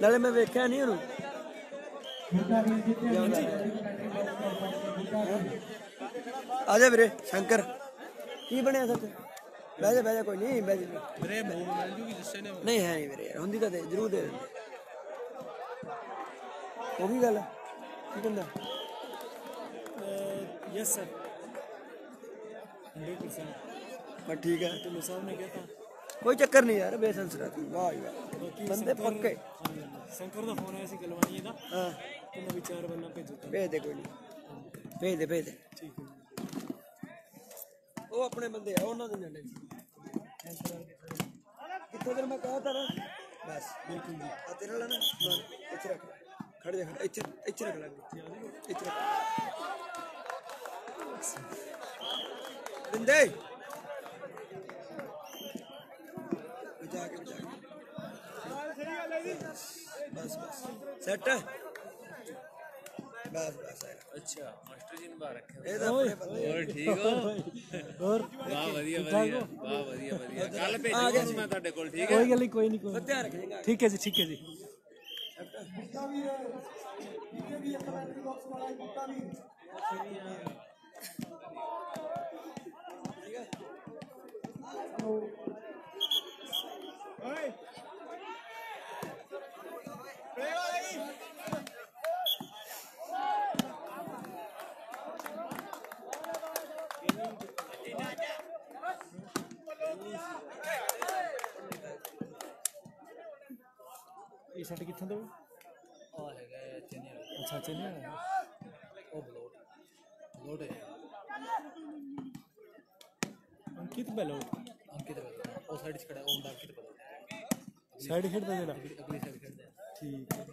ਨਾਲੇ ਮੈਂ ਵੇਖਿਆ ਨਹੀਂ ਉਹਨੂੰ ਆ ਜਾ ਵੀਰੇ ਸ਼ੰਕਰ ਕੀ ਬਣਿਆ ਸੱਚ ਬਹਿ ਜਾ ਬਹਿ ਜਾ ਕੋਈ ਨਹੀਂ ਬਹਿ ਜਾ ਵੀਰੇ ਮੂਵ ਮਿਲ ਜੂਗੀ ਜਿੱਸੇ ਨੇ ਨਹੀਂ ਹੈ ਨਹੀਂ ਵੀਰੇ ਹੁੰਦੀ ਤਾਂ ਦੇ ਜ਼ਰੂਰ ਦੇ ਦਿੰਦੇ ਉਹ ਵੀ ਗੱਲ ਕੀ ਕਹਿੰਦਾ यस सर हंड्रेड परसेंट ਬਸ ਠੀਕ ਹੈ तो साहब ने कहता ਕੋਈ ਚੱਕਰ ਨਹੀਂ ਯਾਰ ਬੇਸੰਸ ਰਹਤੀ ਵਾਹ ਜੀ ਵਾਹ ਬੰਦੇ ਸ਼ੰਕਰ ਦਾ ਫੋਨ ਆਇਆ ਸੀ ਗਲਵਾਨੀ ਦਾ। ਹਾਂ। ਤੇ ਮੈਂ ਵਿਚਾਰ ਵੱਲਾਂ ਭੇਜੋ ਭੇਜ ਦੇ ਕੋਈ ਨਹੀਂ ਭੇਜ ਦੇ ਭੇਜ ਦੇ। ਠੀਕ ਹੈ। ਉਹ ਆਪਣੇ ਬੰਦੇ ਆ ਉਹਨਾਂ ਦੇ ਜੰਡੇ। ਕਿੱਥੋਂ ਦਰ ਮੈਂ ਕਹਾ ਤਰ? ਬਸ। ਬਿਲਕੁਲ ਜੀ। ਆ ਤੇਰਾ ਲੈਣਾ ਇੱਥੇ ਰੱਖ। ਖੜ ਜਾ ਇੱਥੇ ਇੱਥੇ ਰੱਖ ਲੈ। ਇੱਥੇ ਰੱਖ। ਬਿੰਦੇ! ਜਾ ਕੇ ਬਸ ਬਸ ਸੈਟ ਬਸ ਬਸ ਆਇਆ। ਅੱਛਾ ਮਾਸਟਰ ਜੀ ਨੇ ਬਾਹਰ ਰੱਖਿਆ ਇਹ ਤਾਂ ਆਪਣੇ ਬੰਦੇ ਆ। ਹੋਰ ਠੀਕ ਹੋ और ਵਾਹ ਵਧੀਆ ਵਧੀਆ ਵਾਹ ਵਧੀਆ ਵਧੀਆ ਕੱਲ ਆ ਭੇਜੂਗਾ ਗਿਆ ਸੀ। ਮੈਂ ਤੁਹਾਡੇ ਕੋਲ ਠੀਕ ਹੈ कोई गल नहीं कोई नहीं कोई ਧਿਆਨ ਰੱਖੇਗਾ ठीक है जी ठीक है जी ਇਹ ਸੈੱਟ ਕਿੱਥੋਂ ਦਾ ਆ ਹੈਗਾ ਹੈ ਅੱਛਾ ਚੇਨੇ ਉਹ ਬਲੋਟ ਬਲੋਟ ਹੈ। ਅੰਕਿਤ ਬੈਲੋ ਅੰਕਿਤ ਪਤਾ ਉਹ ਸਾਈਡ 'ਚ ਖੜਾ ਉਹ ਅੰਕਿਤ ਪਤਾ ਸਾਈਡ ਖੇਡਦਾ ਜਿਹੜਾ? ਅਗਲੀ ਸਾਈਡ ਖੜਦਾ ਠੀਕ ਹੈ।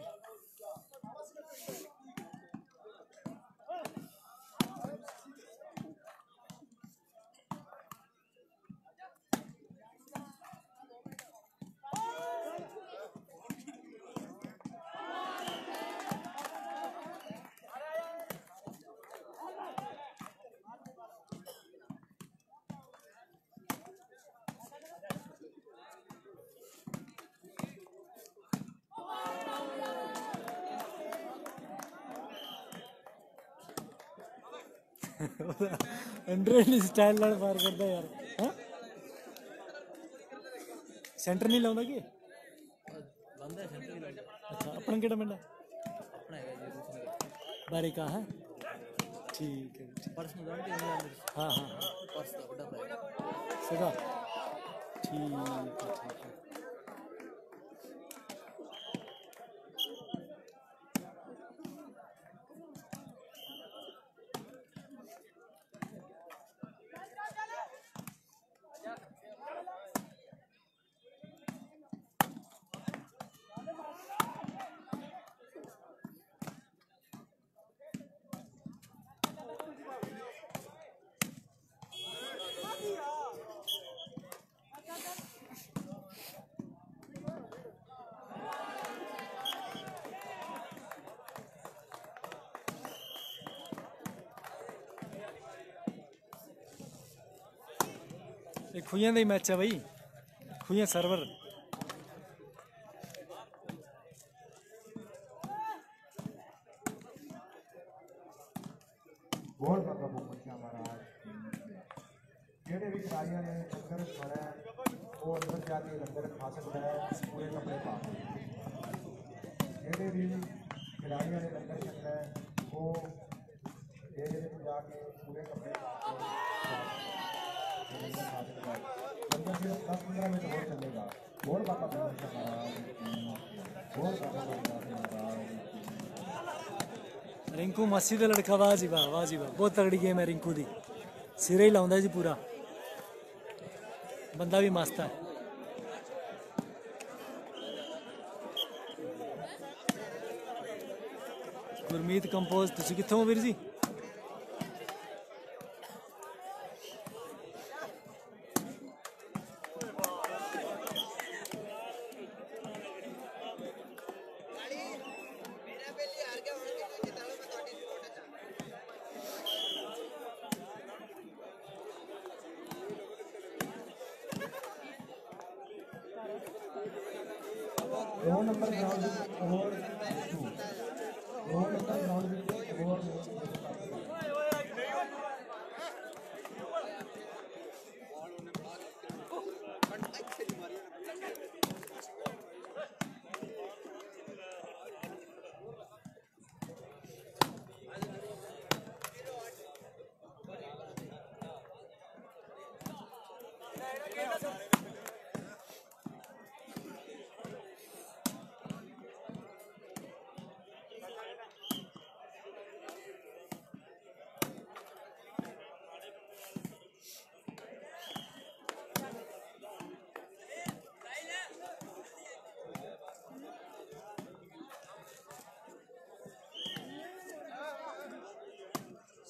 ਡਰੇਲੀ ਸਟਾਈਲ ਨਾਲ ਫਾਇਰ ਕਰਦਾ ਯਾਰ ਹੈ ਸੈਂਟਰ ਨਹੀਂ ਲਾਉਂਦਾ ਕੀ ਬੰਦਾ ਸੈਂਟਰ ਨਹੀਂ ਅੱਛਾ ਆਪਣਾ ਕਿਹੜਾ ਪਿੰਡ ਆਪਣਾ ਹੈਗਾ ਜੀ ਬਾਰੇ ਕਾ ਹੈ ਠੀਕ ਹੈ ਪਰਸਨਲ ਹਾਂ ਹਾਂ ਪਰਸ ਦਾ ਵੱਡਾ ਭਾਈ ਸਗਾ ਠੀਕ ਹੈ ਠੀਕ ਹੈ ਇਹ ਖੂਹੀਆਂ ਦਾ ਹੀ ਮੈਚ ਹੈ ਬਈ ਖੂਹੀਆਂ ਸਰਵਰ ਬਹੁਤ ਬਾਬਾ ਬੁੱਕਾ ਮਹਾਰਾਜ ਜਿਹੜੇ ਵੀ ਖਿਡਾਰੀਆਂ ਨੇ ਲੰਗਰ ਖਾਣਾ ਹੈ, ਉਹ ਅੰਦਰ ਜਾ ਕੇ ਲੰਗਰ ਖਾ ਸਕਦਾ ਹੈ ਪੂਰੇ ਕੱਪੜੇ ਪਾ ਕੇ ਜਿਹੜੇ ਵੀ ਖਿਡਾਰੀਆਂ ਨੇ ਲੰਗਰ ਛਕਣਾ ਹੈ ਉਹ ਡੇਰੇ ਵਿੱਚ ਜਾ ਕੇ ਪੂਰੇ ਕੱਪੜੇ ਪਾ ਕੇ ਲੰਗਰ ਖਾ ਸਕਦਾ ਹੈ ਲੰਗਰ ਸਿਰਫ 10-15 ਮਿੰਟ ਹੋਰ ਚੱਲੇਗਾ ਹੋਰ ਬਾਬਾ ਬੁੱਕਾ ਮਹਾਰਾਜ ਕੀ, ਹੋਰ ਬਾਬਾ ਬੁੱਕਾ ਮਹਾਰਾਜ ਕੀ। ਰਿੰਕੂ ਮਾਸੀ ਦਾ ਲੜਕਾ, ਵਾਹ ਜੀ ਵਾਹ ਵਾਹ ਜੀ ਵਾਹ। ਬਹੁਤ ਤਗੜੀ ਗੇਮ ਹੈ ਰਿੰਕੂ ਦੀ। ਸਿਰੇ ਹੀ ਲਾਉਂਦਾ ਜੀ ਪੂਰਾ। ਬੰਦਾ ਵੀ ਮਸਤ ਹੈ। ਗੁਰਮੀਤ ਕੰਪੋਜ਼, ਤੁਸੀਂ ਕਿੱਥੋਂ ਹੋ ਵੀਰ ਜੀ ਰੋਹਨ ਨੰਬਰ ਗਰਾਊਂਡ ਵਿੱਚ ਹੋਰ 2 ਰੋਲ ਨੰਬਰ ਗਰਾਊਂਡ ਵਿੱਚ ਹੋਰ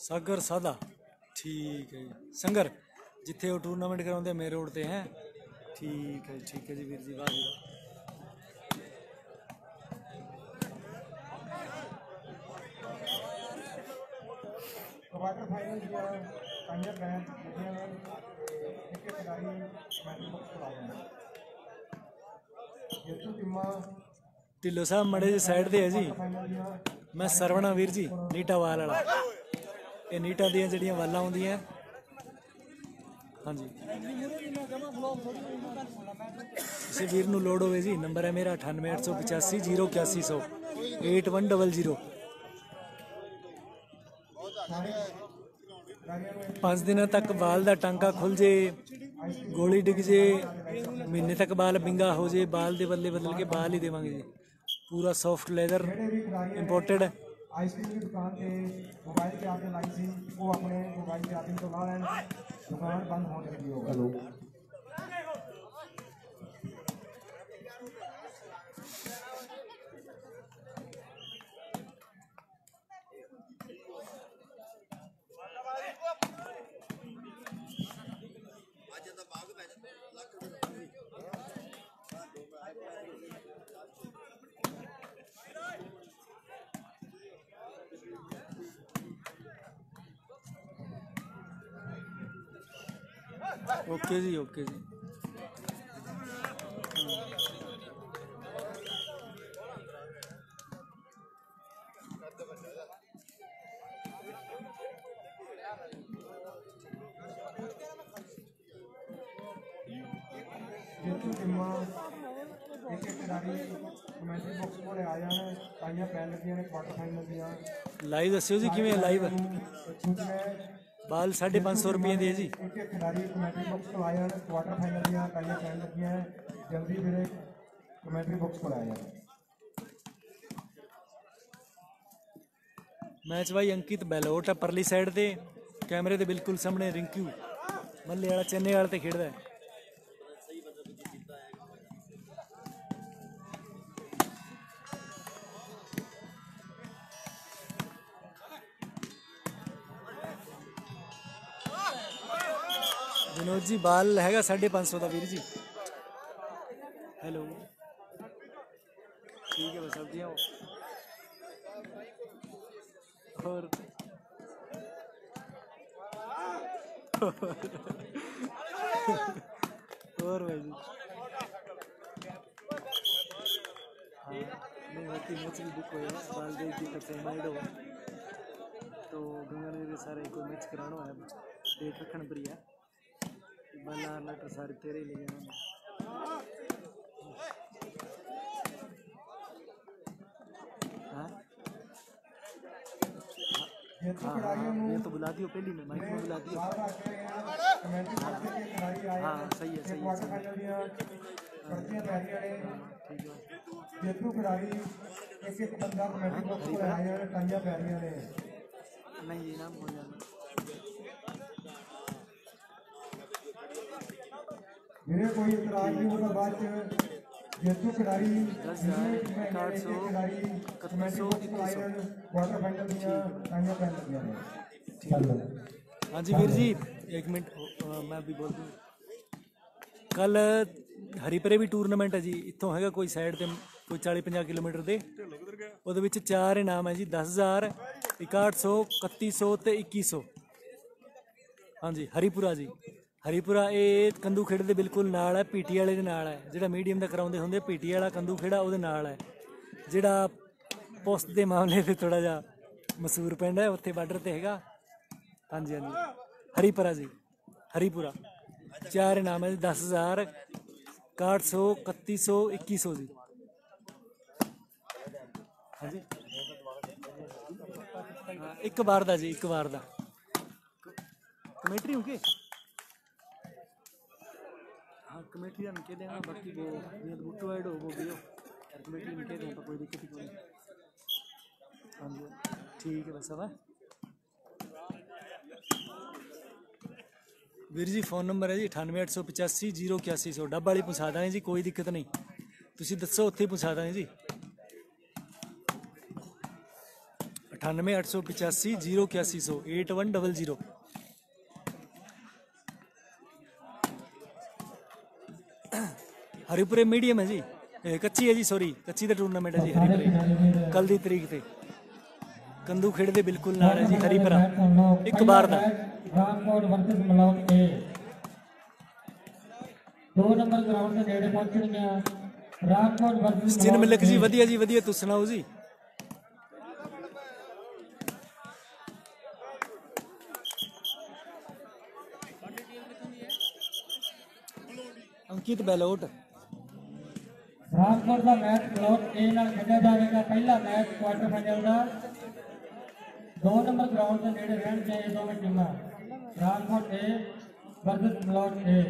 ਸਾਗਰ ਸਾਦਾ ਠੀਕ ਹੈ ਜੀ। ਸੰਗਰ ਜਿੱਥੇ ਉਹ ਟੂਰਨਾਮੈਂਟ ਕਰਾਉਂਦੇ ਮੇ ਰੋਡ ਤੇ ਹੈ? ਠੀਕ ਹੈ ਜੀ, ਠੀਕ ਹੈ ਜੀ ਵੀਰ ਜੀ ਵਾਹ ਜੀ। ਵਾਹ। ਕੁਆਟਰ ਫਾਈਨਲ ਦੀਆਂ ਕਾਈਆਂ ਮੈਚ ਲੱਗੀਆਂ ਨੇ ਇੱਕ ਇੱਕ ਖਿਡਾਰੀ ਮੈਚ ਮੁਕਤ ਕਰਾ ਦਿੰਦਾ ਜੇਤੂ ਟੀਮਾਂ ਢਿੱਲੋਂ ਸਾਹਿਬ ਮੜੇ ਜੀ ਸਾਈਡ ਤੇ ਹੈ ਜੀ। ਫਾਈਨਲ ਦੀਆਂ ਮੈਂ ਸਰਵਣਾ ਵੀਰ ਜੀ ਨੀਟਾ ਵਾਲਾ। ਇਹ ਨੀਟਾਂ ਦੀਆਂ ਜਿਹੜੀਆਂ ਵਾਲਾਂ ਆਉਂਦੀਆਂ। ਹਾਂਜੀ। ਕਿਸੇ ਵੀਰ ਨੂੰ ਲੋੜ ਹੋਵੇ ਜੀ, ਨੰਬਰ ਹੈ ਮੇਰਾ 98885 08100 8100 ਪੰਜ ਦਿਨਾਂ ਤੱਕ ਵਾਲ ਦਾ ਟਾਂਕਾ ਖੁੱਲ ਜੇ, ਗੋਲੀ ਡਿੱਗ ਜੇ, ਮਹੀਨੇ ਤੱਕ ਬਾਲ ਬਿੰਗਾ ਹੋ ਜੇ ਬਾਲ ਦੇ ਬਦਲੇ ਬਦਲ ਕੇ ਬਾਲ ਹੀ ਦੇਵਾਂਗੇ ਜੀ। ਪੂਰਾ ਸੌਫਟ ਲੈਦਰ ਇੰਪੋਰਟਡ ਹੈ ਆਈਸਕ੍ਰੀਮ ਦੀ ਦੁਕਾਨ ਤੇ ਮੋਬਾਈਲ ਤੇ ਆਪਨੇ ਲਾਈ ਸੀ, ਉਹ ਆਪਣੇ ਮੋਬਾਈਲ ਤੇ ਆਪਨ ਤੋਂ ਲਾ ਲੈਣ। ਦੁਕਾਨ ਬੰਦ ਹੋਣ ਲੱਗੀ ਹੋਗਾ ਓਕੇ ਜੀ ਓਕੇ ਜੀ। ਜੇਤੂ ਟੀਮਾਂ ਇੱਕ ਇੱਕ ਖਿਡਾਰੀ ਕਮੈਂਟਰੀ ਬਾਕਸ ਕੋਲੇ ਆ ਜਾਣ ਕਾਈਆਂ ਪੈਣ ਲੱਗੀਆਂ ਨੇ ਕੁਆਟਰ ਫਾਈਨਲ ਦੀਆਂ। ਲਾਈਵ ਦੱਸਿਓ ਜੀ ਕਿਵੇਂ ਲਾਈਵ ਸੂਚਨਾ ਬਾਲ 550 ਰੁਪਏ ਦੇ ਜੀ। ਇੱਕ ਖਿਡਾਰੀ ਕਮੈਂਟਰੀ ਬਾਕਸ ਕੋਲ ਆ ਜਾਣ ਕੁਆਟਰ ਫਾਈਨਲ ਦੀਆਂ ਕਾਈਆਂ ਪੈਣ ਲੱਗੀਆਂ ਹੈ। ਜਲਦੀ ਵੀਰੇ ਕਮੈਂਟਰੀ ਬਾਕਸ ਕੋਲ ਆ। ਜਾਣ ਮੈਚ ਬਾਈ ਅੰਕਿਤ ਬੈਲੋਟ ਹੈ ਪਰਲੀ ਸਾਈਡ ਤੇ। ਕੈਮਰੇ ਦੇ ਬਿਲਕੁਲ ਸਾਹਮਣੇ ਰਿੰਕੂ। ਮੱਲੇ ਵਾਲਾ ਚੰਨੇ ਵਾਲੇ ਤੇ ਖੇਡਦਾ ਹੈ ਵਿਨੋਦ ਜੀ ਬਾਲ ਹੈਗਾ 550 ਦਾ ਵੀਰ ਜੀ ਹੈਲੋ ਠੀਕ ਹੈ ਬਸ ਸਬਜ਼ੀਆਂ ਹੋਰ और भाई जी हाँ नहीं होती मैच भी बुक हुआ है बाल देख की तरफ से माइड हो तो गंगानगर सारे को मैच कराना है डेट रखन पड़ी है बल्ला तो तेरे लिए हाँ? हाँ, हाँ, तो बुला दियो पहली में माइक में बुला दियो। हाँ सही है सही है खिलाड़ी एक एक बंदा नहीं ये नाम हो जाना ਮੇਰੇ ਕੋਈ ਇਤਰਾਜ਼ ਨਹੀਂ ਉਹਦਾ ਬਾਅਦ ਚ। ਜੇਤੂ ਖਿਡਾਰੀ ਹਾਂਜੀ ਵੀਰ ਜੀ 1 ਮਿੰਟ ਮੈਂ ਵੀ ਬੋਲ ਦੂੰ। ਕੱਲ ਹਰੀਪਰੇ ਵੀ ਟੂਰਨਾਮੈਂਟ ਹੈ ਜੀ ਇੱਥੋਂ ਹੈਗਾ ਕੋਈ ਸਾਈਡ ਤੇ ਕੋਈ 40 50 ਕਿਲੋਮੀਟਰ ਦੇ। ਉਹਦੇ ਵਿੱਚ ਚਾਰ ਇਨਾਮ ਹੈ ਜੀ 10000 6100 3100 ਤੇ 2100 ਹਾਂਜੀ ਹਰੀਪੁਰਾ ਜੀ। ਹਰੀਪੁਰਾ, ਇਹ ਕੰਦੂ ਖੇੜੇ ਦੇ ਬਿਲਕੁਲ ਨਾਲ ਹੈ, ਪੀਟੀ ਵਾਲੇ ਦੇ ਨਾਲ ਹੈ। ਜਿਹੜਾ ਮੀਡੀਅਮ ਦਾ ਕਰਾਉਂਦੇ ਹੁੰਦੇ, ਪੀਟੀ ਵਾਲਾ ਕੰਦੂ ਖੇੜਾ ਉਹਦੇ ਨਾਲ ਹੈ। ਜਿਹੜਾ ਪੋਸਟ ਦੇ ਮਾਮਲੇ ਤੇ ਥੋੜਾ ਜਿਹਾ ਮਸੂਰ ਪਿੰਡ ਹੈ, ਉੱਥੇ ਬਾਰਡਰ ਤੇ ਹੈਗਾ। ਹਾਂਜੀ ਹਾਂਜੀ। ਹਰੀਪੁਰਾ ਜੀ, ਹਰੀਪੁਰਾ। ਚਾਰ ਨਾਮ ਹੈ 10000 6100 3100 2100 ਜੀ। ਹਾਂਜੀ। ਇੱਕ ਵਾਰ ਦਾ ਜੀ, ਇੱਕ ਵਾਰ ਦਾ। ਕਮੈਂਟਰੀ ਹੋ ਕੇ हाँ कमेंट्री हम कह देना बाकी वो ये तो बुक वाइड हो वो भी हो यार कमेंट्री में कह दें तो कोई दिक्कत ही कोई नहीं हाँ जी ठीक है बस अब है ਵੀਰ ਜੀ ਫੋਨ ਨੰਬਰ ਹੈ ਜੀ 98885 08100 ਡੱਬ ਵਾਲੀ ਪਹੁੰਚਾ ਦਾਂਗੇ ਜੀ ਕੋਈ ਦਿੱਕਤ ਨਹੀਂ ਤੁਸੀਂ ਦੱਸੋ ਉੱਥੇ ਹੀ ਪਹੁੰਚਾ ਦਾਂਗੇ ਜੀ 98885 08100 8100 ਹਰੀਪੁਰੇ ਮੀਡੀਅਮ ਹੈ ਜੀ। ਇਹ ਕੱਚੀ ਹੈ ਜੀ ਸੌਰੀ ਕੱਚੀ ਦਾ ਟੂਰਨਾਮੈਂਟ ਹੈ ਜੀ ਹਰੀਪੁਰੇ। ਕੱਲ ਦੀ ਤਰੀਕ ਤੇ। ਕੰਦੂ ਖੇਡ ਦੇ ਬਿਲਕੁਲ ਨਾਲ ਹੈ ਜੀ ਹਰੀਪੁਰਾ। ਇੱਕ ਵਾਰ ਦਾ। ਰਾਮਕੋਟ ਵਰਸਸ ਮਲੌਟ ਏ ਦੋ ਨੰਬਰ ਗਰਾਊਂਡ ਦੇ ਨੇੜੇ ਪਹੁੰਚਣਗੀਆਂ ਰਾਮਕੋਟ ਵਰਸਸ ਸਚਿਨ ਮਿਲਕ ਜੀ ਵਧੀਆ ਜੀ ਵਧੀਆ ਤੁਸੀਂ ਸੁਣਾਓ ਜੀ। ਅੰਕਿਤ ਬੈਲੋਟ ਰਾਮਕੋਟ ਦਾ ਮੈਚ ਮਲੌਟ ਏ ਨਾਲ ਖੇਡਿਆ ਜਾਵੇਗਾ ਪਹਿਲਾ ਮੈਚ ਕੁਆਟਰ ਫਾਈਨਲ ਦਾ ਦੋ ਨੰਬਰ ਗਰਾਊਂਡ ਦੇ ਨੇੜੇ ਰਹਿਣਗੀਆਂ ਇਹ ਦੋਵੇਂ ਟੀਮਾਂ Ramkot A versus Malout A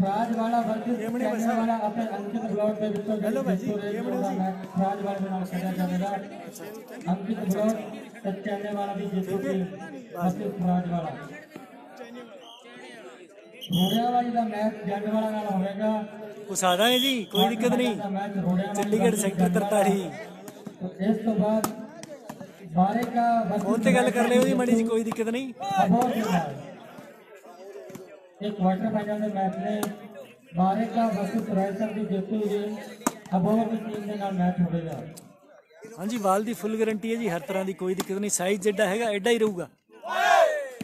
Rajwala versus Chainewala ਅਤੇ ਅੰਕਿਤ ਬਲੌਟ ਦੇ ਵਿੱਚੋਂ ਹੈਲੋ ਭਾਈ ਜੀ ਰਾਜਵਾਲਾ ਦੇ ਨਾਲ ਖੇਡਿਆ ਜਾਵੇਗਾ ਅੰਕਿਤ ਬਲੌਟ ਤੇ ਚੈਨੇਵਾਲਾ ਦੀ ਜੇਤੂ ਟੀਮ ਵਰਸਸ ਰਾਜਵਾਲਾ ਰੋੜਿਆਵਾਲੀ ਦਾ ਮੈਚ ਜੰਡਵਾਲਾ ਨਾਲ ਹੋਵੇਗਾ ਉਸਾ ਦਾਂਗੇ ਜੀ ਕੋਈ ਦਿੱਕਤ ਨਹੀਂ। ਚੰਡੀਗੜ੍ਹ ਸੈਕਟਰ 43 ਇਸ ਤੋਂ ਬਾਅਦ ਬਾਰੇ ਦਾ ਫੋਨ ਤੇ ਗੱਲ ਕਰ ਲਿਓ ਜੀ ਮੜੀ ਜੀ ਕੋਈ ਦਿੱਕਤ ਨਹੀਂ। ਇਹ ਕੁਆਟਰ ਫਾਈਨਲ ਦੇ ਮੈਚ ਨੇ। ਬਾਰੇ ਦਾ ਵਸਤ ਰਾਇਸਰ ਦੀ ਜਿੱਤੀ ਹੋਈ ਅਬੋਹਰ ਦੀ ਟੀਮ ਦੇ ਨਾਲ ਮੈਚ ਹੋਵੇਗਾ ਹਾਂਜੀ ਵਾਲ ਦੀ ਫੁੱਲ ਗਰੰਟੀ ਹੈ ਜੀ ਹਰ ਤਰ੍ਹਾਂ ਦੀ ਕੋਈ ਦਿੱਕਤ ਨਹੀਂ। ਸਾਈਜ਼ ਜਿੱਡਾ ਹੈਗਾ ਐਡਾ ਹੀ ਰਹੂਗਾ।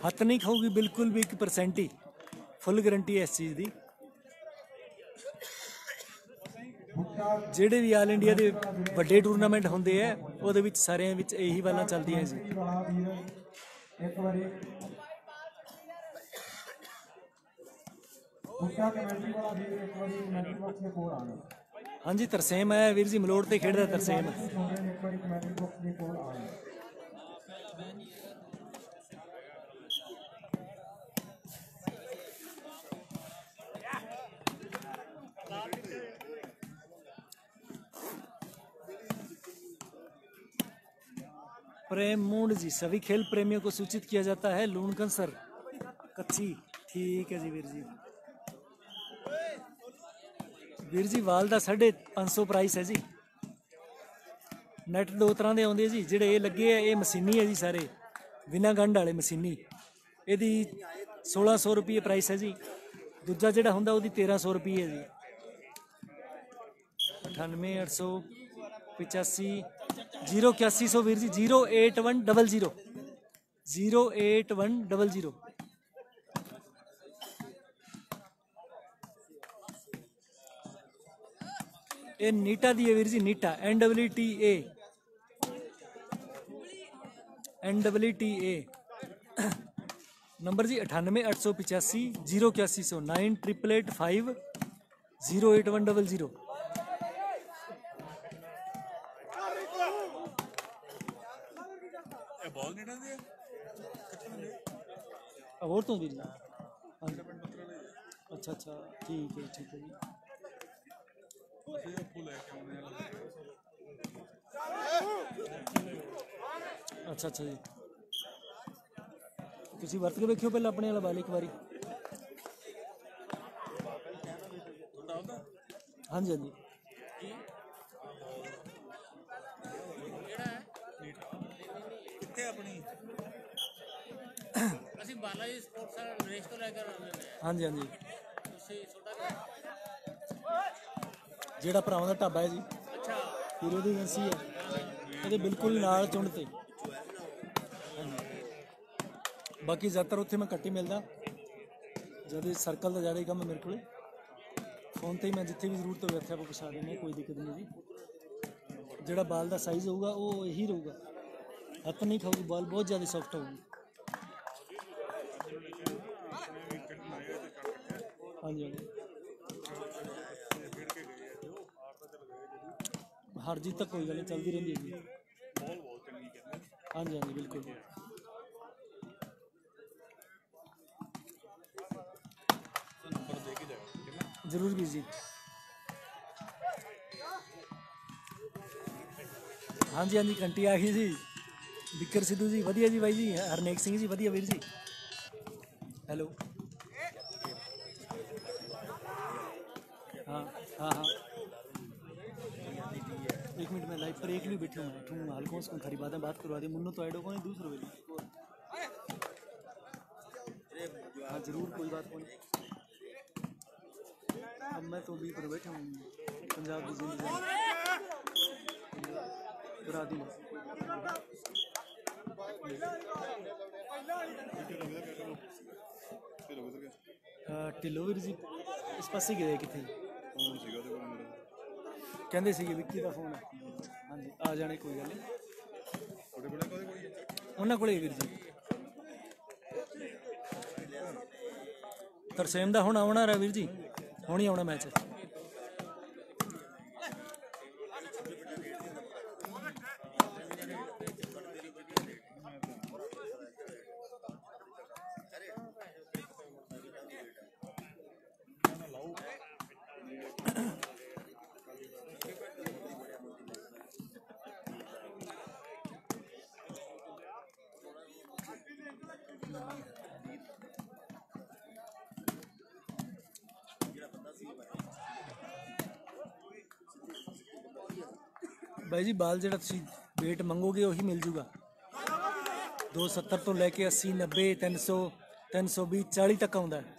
ਹੱਥ ਨਹੀਂ ਖਾਊਗੀ ਬਿਲਕੁਲ ਵੀ 1% ਹੀ। ਫੁੱਲ ਗਰੰਟੀ ਹੈ ਇਸ ਚੀਜ਼ ਦੀ। ਜਿਹੜੇ ਵੀ ਆਲ ਇੰਡੀਆ ਦੇ ਵੱਡੇ ਟੂਰਨਾਮੈਂਟ ਹੁੰਦੇ ਆ, ਉਹਦੇ ਵਿੱਚ ਸਾਰਿਆਂ ਵਿੱਚ ਇਹੀ ਵਾਲਾਂ ਚੱਲਦੀਆਂ ਜੀ। ਇੱਕ ਵਾਰੀ ਹਾਂਜੀ, ਤਰਸੇਮ ਹੈ ਵੀਰ ਜੀ ਮਲੋੜ ਤੇ ਖੇਡਦਾ ਤਰਸੇਮ ਮੁੰਡੇ ਨੇ ਇੱਕ ਵਾਰੀ ਕਮੇਟੀ ਬਾਕਸ ਦੇ ਕੋਲ ਆਣਾ प्रेम मूड जी सभी खेल प्रेमियों को सूचित किया जाता है लूणकन सर कच्ची ठीक है जी वीर जी ਵੀਰ ਜੀ ਵਾਲ ਦਾ 550 ਪ੍ਰਾਈਸ ਹੈ ਜੀ ਨੈਟ ਦੋ ਤਰ੍ਹਾਂ ਦੇ ਆਉਂਦੇ ਆ ਜੀ ਜਿਹੜੇ ਇਹ ਲੱਗੇ ਆ ਇਹ ਮਸ਼ੀਨੀ ਹੈ ਜੀ ਸਾਰੇ ਬਿਨਾ ਗੰਢ ਵਾਲੇ ਮਸ਼ੀਨੀ ਇਹਦੀ 1600 ਰੁਪਏ ਪ੍ਰਾਈਸ ਹੈ ਜੀ ਦੂਜਾ ਜਿਹੜਾ ਹੁੰਦਾ ਉਹਦੀ 1300 ਰੁਪਏ ਹੈ ਜੀ 98885 08100 ਵੀਰ ਜੀ 08100 08100 ਇਹ ਨੀਟਾ ਦੀ ਹੈ ਵੀਰ ਜੀ Nita N W T A N W T A number ਜੀ 98885 08100 9885 08100 ਇਹ ਬਾਲ ਨਹੀਂ ਡਾਂਦੇ ਹੋਰ ਤੋਂ ਵੀਰ ਜੀ ਅੱਛਾ ਅੱਛਾ। ਠੀਕ ਹੈ ਠੀਕ ਹੈ ਜੀ। ਅੱਛਾ ਅੱਛਾ ਜੀ। ਤੁਸੀਂ ਵਰਤ ਕੇ ਵੇਖਿਓ ਪਹਿਲਾਂ ਆਪਣੇ ਵਾਲਾ ਬਾਲ ਇੱਕ ਵਾਰੀ। ਹਾਂਜੀ ਹਾਂਜੀ। ਅਸੀਂ ਬਾਲਾਜੀ ਸਪੋਰਟਸ ਰੇਸ ਤੋਂ ਲੈ ਕੇ ਆਉਂਦੇ ਨੇ ਹਾਂਜੀ ਹਾਂਜੀ। ਤੁਸੀਂ ਛੋਟਾ ਜਿਹੜਾ ਭਰਾਵਾਂ ਦਾ ਢਾਬਾ ਹੈ ਜੀ ਅੱਛਾ। ਹੀਰੋ ਦੀ ਏਜੰਸੀ ਹੈ। ਇਹਦੇ ਬਿਲਕੁਲ ਨਾਲ ਚੁੰਡ ਤੇ। ਬਾਕੀ ਜ਼ਿਆਦਾਤਰ ਉੱਥੇ ਮੈਂ ਘੱਟ ਹੀ ਮਿਲਦਾ। ਜਦ ਇਹ ਸਰਕਲ ਦਾ ਜ਼ਿਆਦਾ ਹੀ ਕੰਮ ਹੈ ਮੇਰੇ ਕੋਲੇ। ਫੋਨ ਤੇ ਹੀ ਮੈਂ ਜਿੱਥੇ ਵੀ ਜ਼ਰੂਰਤ ਹੋਵੇ ਉੱਥੇ ਆਪਾਂ ਪਹੁੰਚਾ ਦਿੰਦੇ ਹਾਂ, ਕੋਈ ਦਿੱਕਤ ਨਹੀਂ ਜੀ ਜਿਹੜਾ ਬਾਲ ਦਾ ਸਾਈਜ਼ ਹੋਊਗਾ ਉਹ ਇਹੀ ਰਹੂਗਾ। ਹੱਥ ਨਹੀਂ ਖਾਊਗੀ ਬਾਲ ਬਹੁਤ ਜ਼ਿਆਦਾ ਸੌਫਟ ਹੋਊਗੀ। ਹਾਂਜੀ ਹਾਂਜੀ ਹਰ ਜੀ ਤੱਕ ਕੋਈ ਗੱਲ ਨਹੀਂ ਚੱਲਦੀ ਰਹਿੰਦੀ ਹੈ ਜੀ ਹਾਂਜੀ ਹਾਂਜੀ ਬਿਲਕੁਲ ਜੀ ਜ਼ਰੂਰ ਵੀ ਜੀ ਹਾਂਜੀ ਹਾਂਜੀ ਕੰਟੀ ਆ ਗਈ ਜੀ ਵਿਕਰ ਸਿੱਧੂ ਜੀ ਵਧੀਆ ਜੀ ਬਾਈ ਜੀ ਹਰਨੇਕ ਸਿੰਘ ਜੀ ਵਧੀਆ ਵੀਰ ਜੀ ਹੈਲੋ हाँ बाइक पर एक भी बैठे हुए हैं। हल्को उसको खरी बातें बात करवा दी। मुन्नू तो आइडो को नहीं दूसरों बेली हाँ ज़रूर, कोई बात नहीं। अब मैं तो भी पर बैठा हूँ। पंजाब की ज़िंदगी करा दी। हाँ, टिलोवर जी, इस पास ही गए कितने? ਕਹਿੰਦੇ ਸੀਗੇ ਵਿੱਕੀ ਦਾ ਫੋਨ ਹਾਂਜੀ, ਆ ਜਾਣੇ, ਕੋਈ ਗੱਲ ਨਹੀਂ ਉਹਨਾਂ ਕੋਲੇ ਵੀਰ ਜੀ। ਤਰਸੇਮ ਦਾ ਹੁਣ ਆਉਣਾ ਰਾ ਵੀਰ ਜੀ। ਹੁਣ ਹੀ ਆਉਣਾ ਮੈਚ ਜੀ, ਬਾਲ ਜਿਹੜਾ ਤੁਸੀਂ weight ਮੰਗੋਗੇ ਉਹੀ ਮਿਲ ਜੂਗਾ। 270 ਤੋਂ ਲੈ ਕੇ 80 90 300 320 40 ਤੱਕ ਆਉਂਦਾ ਹੈ।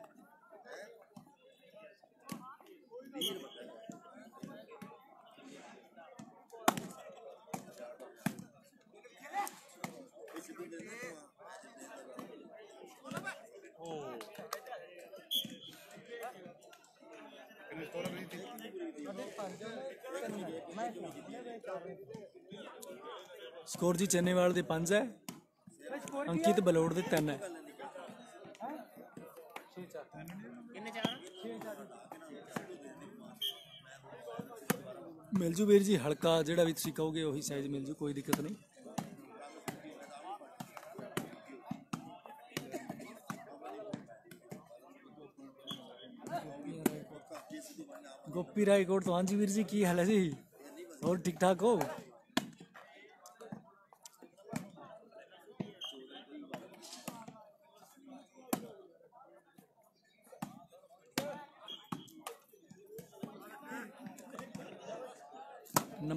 ਸਕੋਰ ਜੀ ਚੰਨੇਵਾਲ ਦੇ 5 ਹੈ। ਅੰਕਿਤ ਬਲੋੜ ਦੇ 3 ਹੈ। ਮਿਲ ਜੂ ਵੀਰ ਜੀ ਹਲਕਾ ਜਿਹੜਾ ਵੀ ਤੁਸੀਂ ਕਹੋਗੇ ਉਹੀ ਸਾਈਜ਼ ਮਿਲ ਜੂ ਕੋਈ ਦਿੱਕਤ ਨਹੀਂ। ਗੋਪੀ ਰਾਏਕੋਟ ਤੋਂ। ਹਾਂਜੀ ਵੀਰ ਜੀ ਕੀ ਹਾਲ ਹੈ ਜੀ? ਹੋਰ ਠੀਕ ਠਾਕ ਹੋ?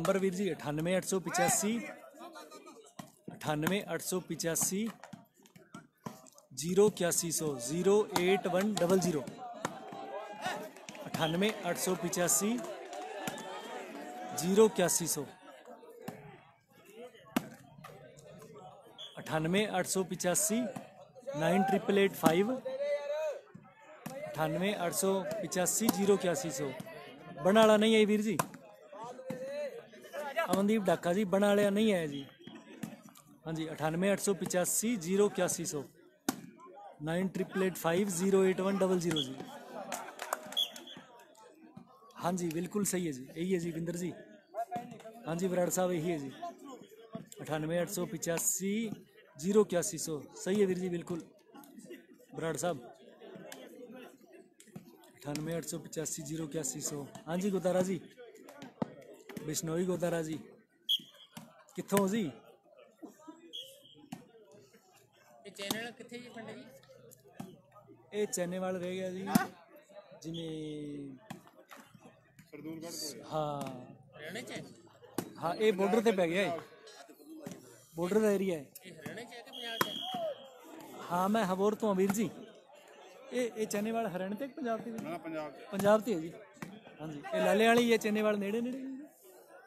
नंबर वीर जी, अठानवे अठ सौ पिचासी, अठानवे अठ सौ पिचासी, ज़ीरो इक्यासी सौ, zero eight one double zero. अठानवे अठ सौ पिचासी, ज़ीरो इक्यासी सौ। अठानवे अठ सौ पिचासी, नाइन ट्रिपल एट फाइव। अठानवे अठ सौ पिचासी, ज़ीरो इक्यासी सौ। बनाला नहीं आई वीर जी? ਅਮਨਦੀਪ ਡਾਕਾ ਜੀ ਬਣਾ ਵਾਲਿਆ ਨਹੀਂ ਹੈ ਜੀ ਹਾਂਜੀ 98885 08100 9885 ਜੀ ਹਾਂਜੀ ਬਿਲਕੁਲ ਸਹੀ ਹੈ ਜੀ ਇਹੀ ਹੈ ਜੀ ਵਿੰਦਰ ਜੀ ਹਾਂਜੀ ਬਰਾੜ ਸਾਹਿਬ ਇਹੀ ਹੈ ਜੀ 98885 08100 ਸਹੀ ਹੈ ਵੀਰ ਜੀ ਬਿਲਕੁਲ ਬਰਾੜ ਸਾਹਿਬ 98885 08100 ਹਾਂਜੀ ਗੁਰਦਾਰਾ ਜੀ ਬਿਸ਼ਨੋਈ ਗੋਦਾਰਾ ਜੀ। ਕਿੱਥੋਂ ਜੀ? ਇਹ ਚੈਨਲ ਕਿੱਥੇ ਜੀ ਪਿੰਡ ਜੀ? ਇਹ ਚੈਨੇਵਾਲ ਰਹਿ ਗਿਆ ਜੀ। ਜਿਵੇਂ ਹਾਂ। ਹਰਿਆਣੇ ਚ ਹੈ? ਹਾਂ ਇਹ ਬਾਰਡਰ ਤੇ ਪੈ ਗਿਆ ਹੈ ਬਾਰਡਰ ਦਾ ਏਰੀਆ ਹੈ। ਇਹ ਹਰਿਆਣੇ ਚ ਹੈ ਕਿ ਪੰਜਾਬ ਚ ਹੈ? ਹਾਂ ਮੈਂ ਹਬੋਰ ਤੋਂ ਹਾਂ ਵੀਰ ਜੀ। ਇਹ ਇਹ ਚੈਨੇਵਾਲ ਹਰਿਆਣੇ ਤੇ ਕਿ ਪੰਜਾਬ ਤੇ ਨਾ ਪੰਜਾਬ ਪੰਜਾਬ ਤੇ ਹੈ ਜੀ। ਹਾਂਜੀ ਇਹ ਲਾਲੇ ਵਾਲੀ ਹੈ ਚੈਨੇਵਾਲ ਨੇੜੇ ਨੇੜੇ ਹੀ ਹੈ।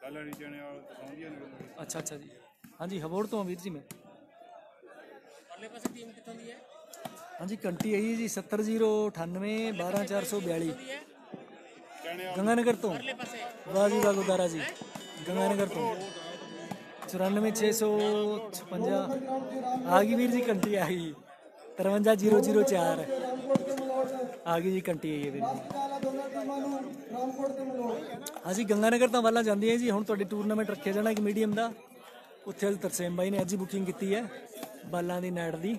ਲਾਲੜੀ ਚਣੇ ਵਾਲ ਸੌਂਦੀਆਂ ਨੇ ਅੱਛਾ ਅੱਛਾ ਜੀ। ਹਾਂਜੀ ਹਬੋਰ ਤੋਂ ਹਾਂ ਵੀਰ ਜੀ ਮੈਂ। ਪਰਲੇ ਪਾਸੇ ਟੀਮ ਕਿੱਥੋਂ ਦੀ ਹੈ? ਹਾਂਜੀ ਕੰਟੀ ਆਈ ਜੀ 70098 12442 ਗੰਗਾਨਗਰ ਤੋਂ। ਵਾਹ ਜੀ ਵਾਹ ਗੁਰਦਾਰਾ ਜੀ। ਗੰਗਾਨਗਰ ਤੋਂ। 94656 ਆ ਗਈ ਵੀਰ ਜੀ ਕੰਟੀ ਆ ਗਈ। 53004 ਆ ਗਈ ਜੀ ਕੰਟੀ ਆਈ ਹੈ ਵੀਰ ਜੀ। ਹਾਂਜੀ ਗੰਗਾਨਗਰ ਤਾਂ ਵਾਲਾ ਜਾਂਦੀ ਹੈ ਜੀ, ਹੁਣ ਤੁਹਾਡੇ ਟੂਰਨਾਮੈਂਟ ਰੱਖਿਆ ਜਾਣਾ ਇੱਕ ਮੀਡੀਅਮ ਦਾ। ਉੱਥੇ ਤਰਸੇਮ ਬਾਈ ਨੇ ਅੱਜ ਹੀ ਬੁਕਿੰਗ ਕੀਤੀ ਹੈ, ਬਾਲਾਂ ਦੀ ਨੈਟ ਦੀ।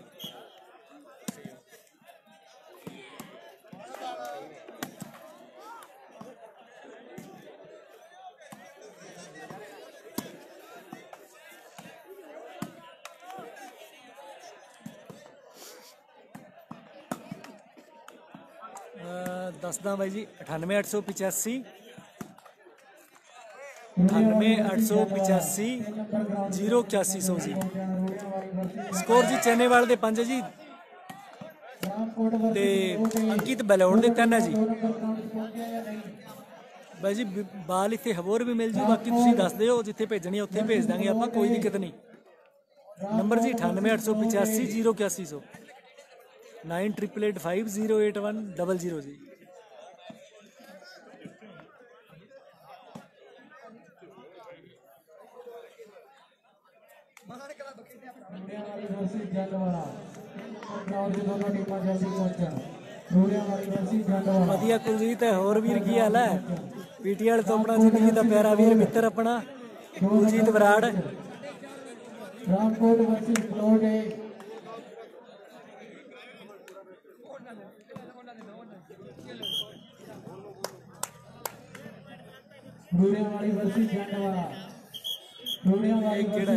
ਦੱਸਦਾ ਬਾਈ ਜੀ 98885 98885 08100 ਜੀ। ਸਕੋਰ ਜੀ ਚੈਨੇਵਾਲ ਦੇ 5 ਜੀ। ਤੇ ਅੰਕਿਤ ਬਲੌੜ ਦੇ 3 ਹੈ ਜੀ। ਬਾਈ ਜੀ ਬਾਲ ਇੱਥੇ ਹੋਰ ਵੀ ਮਿਲ ਜੂ, ਬਾਕੀ ਤੁਸੀਂ ਦੱਸ ਦਿਓ, ਜਿੱਥੇ ਭੇਜਣੀ ਉੱਥੇ ਭੇਜ ਦਾਂਗੇ ਆਪਾਂ, ਕੋਈ ਦਿੱਕਤ ਨਹੀਂ। ਨੰਬਰ ਜੀ 98885 08100 9885081080 ਜੀ। ਵਰਸੀ ਜੰਡਵਾਲਾ ਗਰਾਊਂਡ 'ਚ ਦੋਨੋਂ ਟੀਮਾਂ ਜਲਦੀ ਪਹੁੰਚਣ ਰੂੜਿਆਂ ਵਾਲੀ ਵਰਸੀ ਜੰਡਵਾਲਾ ਵਧੀਆ ਕੁਲਜੀਤ ਹੋਰ ਵੀਰ ਕੀ ਹਾਲ ਹੈ? ਪੀਟੀਐਲ ਤੋਂ ਆਪਣਾ ਜ਼ਿੰਦਗੀ ਦਾ ਪਿਆਰਾ ਵੀਰ ਮਿੱਤਰ ਆਪਣਾ ਕੁਲਜੀਤ ਬਰਾੜ ਰਾਮਕੋਟ ਵਰਸੀ ਏ ਰੂੜਿਆਂ ਵਾਲੀ ਵਰਸੀ ਵਾਲੀ। ਪਹੁੰਚਣ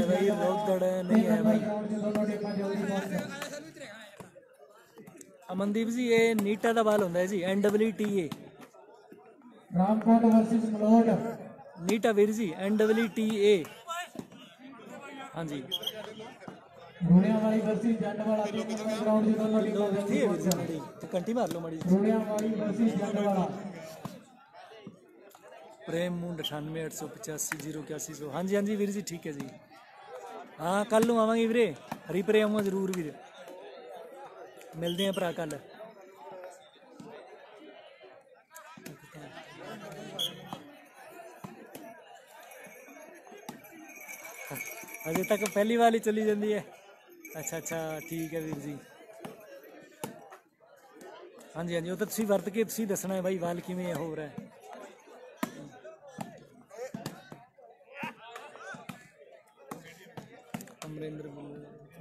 ਅਮਨਦੀਪ ਜੀ ਇਹ ਨੀਟਾ ਦਾ ਬਾਲ ਹੁੰਦਾ ਹੈ ਜੀ ਐਨਡਬਲਯੂਟੀਏ ਰਾਮਕੋਟ ਵਰਸੀ ਫਲੋਟ ਨੀਟਾ ਵੀਰ ਜੀ ਐਨਡਬਲਯੂਟੀਏ ਹਾਂਜੀ। ਰੂੜਿਆਂ ਵਾਲੀ ਵਰਸੀ ਜੰਡਵਾਲਾ ਦੇ ਗਰਾਊਂਡ 'ਚ ਦੋਨੋਂ ਟੀਮਾਂ ਤੇ ਕੰਟੀ ਮਾਰ ਲਓ ਮਾੜੀ ਰੂੜਿਆਂ ਵਾਲੀ ਵਰਸੀ ਜੰਡਵਾਲਾ ਪ੍ਰੇਮ ਮੁੰਡ 9885508100 ਹਾਂਜੀ ਹਾਂਜੀ ਵੀਰ ਜੀ, ਠੀਕ ਹੈ ਜੀ। ਹਾਂ ਕੱਲ ਨੂੰ ਆਵਾਂਗੇ ਵੀਰੇ। ਹਰੀ ਪ੍ਰੇਮ ਆਵਾਂ ਜ਼ਰੂਰ ਵੀਰ। ਮਿਲਦੇ ਆਂ ਭਰਾ ਕੱਲ ਅਜੇ ਤੱਕ ਪਹਿਲੀ ਵਾਲੀ ਚਲੀ ਜਾਂਦੀ ਹੈ। ਅੱਛਾ ਅੱਛਾ, ਠੀਕ ਹੈ ਵੀਰ ਜੀ। ਹਾਂਜੀ ਹਾਂਜੀ, ਉਹ ਤਾਂ ਤੁਸੀਂ ਵਰਤ ਕੇ ਤੁਸੀਂ ਦੱਸਣਾ ਹੈ ਬਾਈ ਵਾਲ ਕਿਵੇਂ ਹੋ ਰਿਹਾ ਹੈ।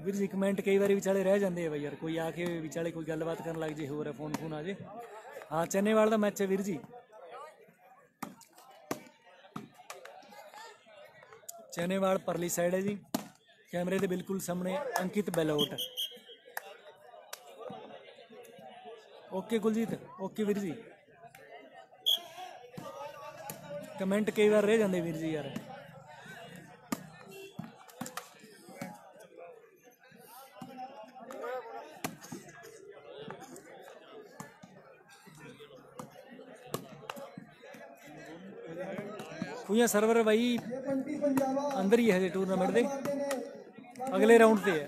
ਵੀਰ ਜੀ ਕਮੈਂਟ ਕਈ ਵਾਰੀ ਵਿਚਾਲੇ ਰਹਿ ਜਾਂਦੇ ਆ ਬਈ ਯਾਰ, ਕੋਈ ਆ ਕੇ ਵਿਚਾਲੇ ਕੋਈ ਗੱਲਬਾਤ ਕਰਨ ਲੱਗ ਜੇ, ਹੋਰ ਫੋਨ ਫੋਨ ਆ ਜੇ। ਹਾਂ, ਚੰਨੇਵਾਲ ਦਾ ਮੈਚ ਹੈ ਵੀਰ ਜੀ। ਚੰਨੇਵਾਲ ਪਰਲੀ ਸਾਈਡ ਹੈ ਜੀ। ਕੈਮਰੇ ਦੇ ਬਿਲਕੁਲ ਸਾਹਮਣੇ ਅੰਕਿਤ ਬੈਲੋਟ। ਓਕੇ ਕੁਲਜੀਤ ਓਕੇ ਵੀਰ ਜੀ। ਕਮੈਂਟ ਕਈ ਵਾਰ ਰਹਿ ਜਾਂਦੇ ਵੀਰ ਜੀ ਯਾਰ। ਖੂਆ ਸਰਵਰ ਬਾਈ ਅੰਦਰ ਹੀ ਹੈ ਹਜੇ ਟੂਰਨਾਮੈਂਟ ਦੇ। ਅਗਲੇ ਰਾਉਂਡ ਤੇ ਹੈ।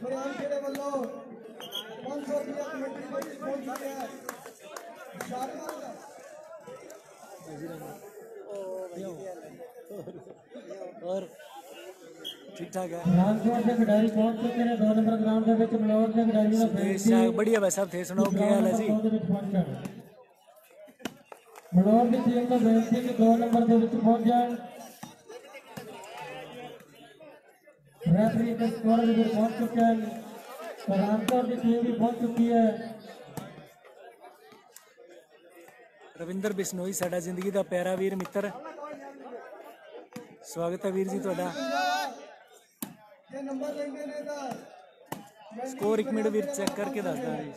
ਔਰ ਠੀਕ ਠਾਕ ਹੈ। ਰਾਮਕੋਟ ਦੇ ਖਿਡਾਰੀ ਪਹੁੰਚ ਚੁੱਕੇ ਨੇ 2 ਨੰਬਰ ਗਰਾਊਂਡ ਦੇ ਵਿੱਚ ਮਲੋਟ ਦੇ ਖਿਡਾਰੀਆਂ ਦਾ ਬੇਨਤੀ ਸ਼ਾਹ ਬੜੀਆ ਭਾਈ ਸਾਹਿਬ ਥੇ ਸੁਣਾਓ ਕੀ ਹਾਲ ਹੈ ਜੀ? ਗਰਾਊਂਡ ਦੇ ਵਿੱਚ ਪਹੁੰਚਣ ਮਲੋਟ ਦੀ ਟੀਮ ਨੂੰ ਬੇਨਤੀ ਕਿ 2 ਨੰਬਰ ਦੇ ਵਿੱਚ ਪਹੁੰਚ ਜਾਣ ਰੈਫਰੀ ਦੇ ਸਕੋਰ ਦੇ ਵਿੱਚ ਪਹੁੰਚ ਚੁੱਕੇ ਹਨ ਤਾਂ ਰਾਮਕੋਟ ਦੀ ਟੀਮ ਵੀ ਪਹੁੰਚ ਚੁੱਕੀ ਰਵਿੰਦਰ ਬਿਸ਼ਨੋਈ, ਸਾਡਾ ਜ਼ਿੰਦਗੀ ਦਾ ਪਿਆਰਾ ਵੀਰ, ਮਿੱਤਰ। ਸਵਾਗਤ ਹੈ ਵੀਰ ਜੀ ਤੁਹਾਡਾ। ਸਕੋਰ ਇੱਕ ਮਿੰਟ ਵੀਰ ਚੈੱਕ ਕਰਕੇ ਦੱਸਦਾ ਜੀ।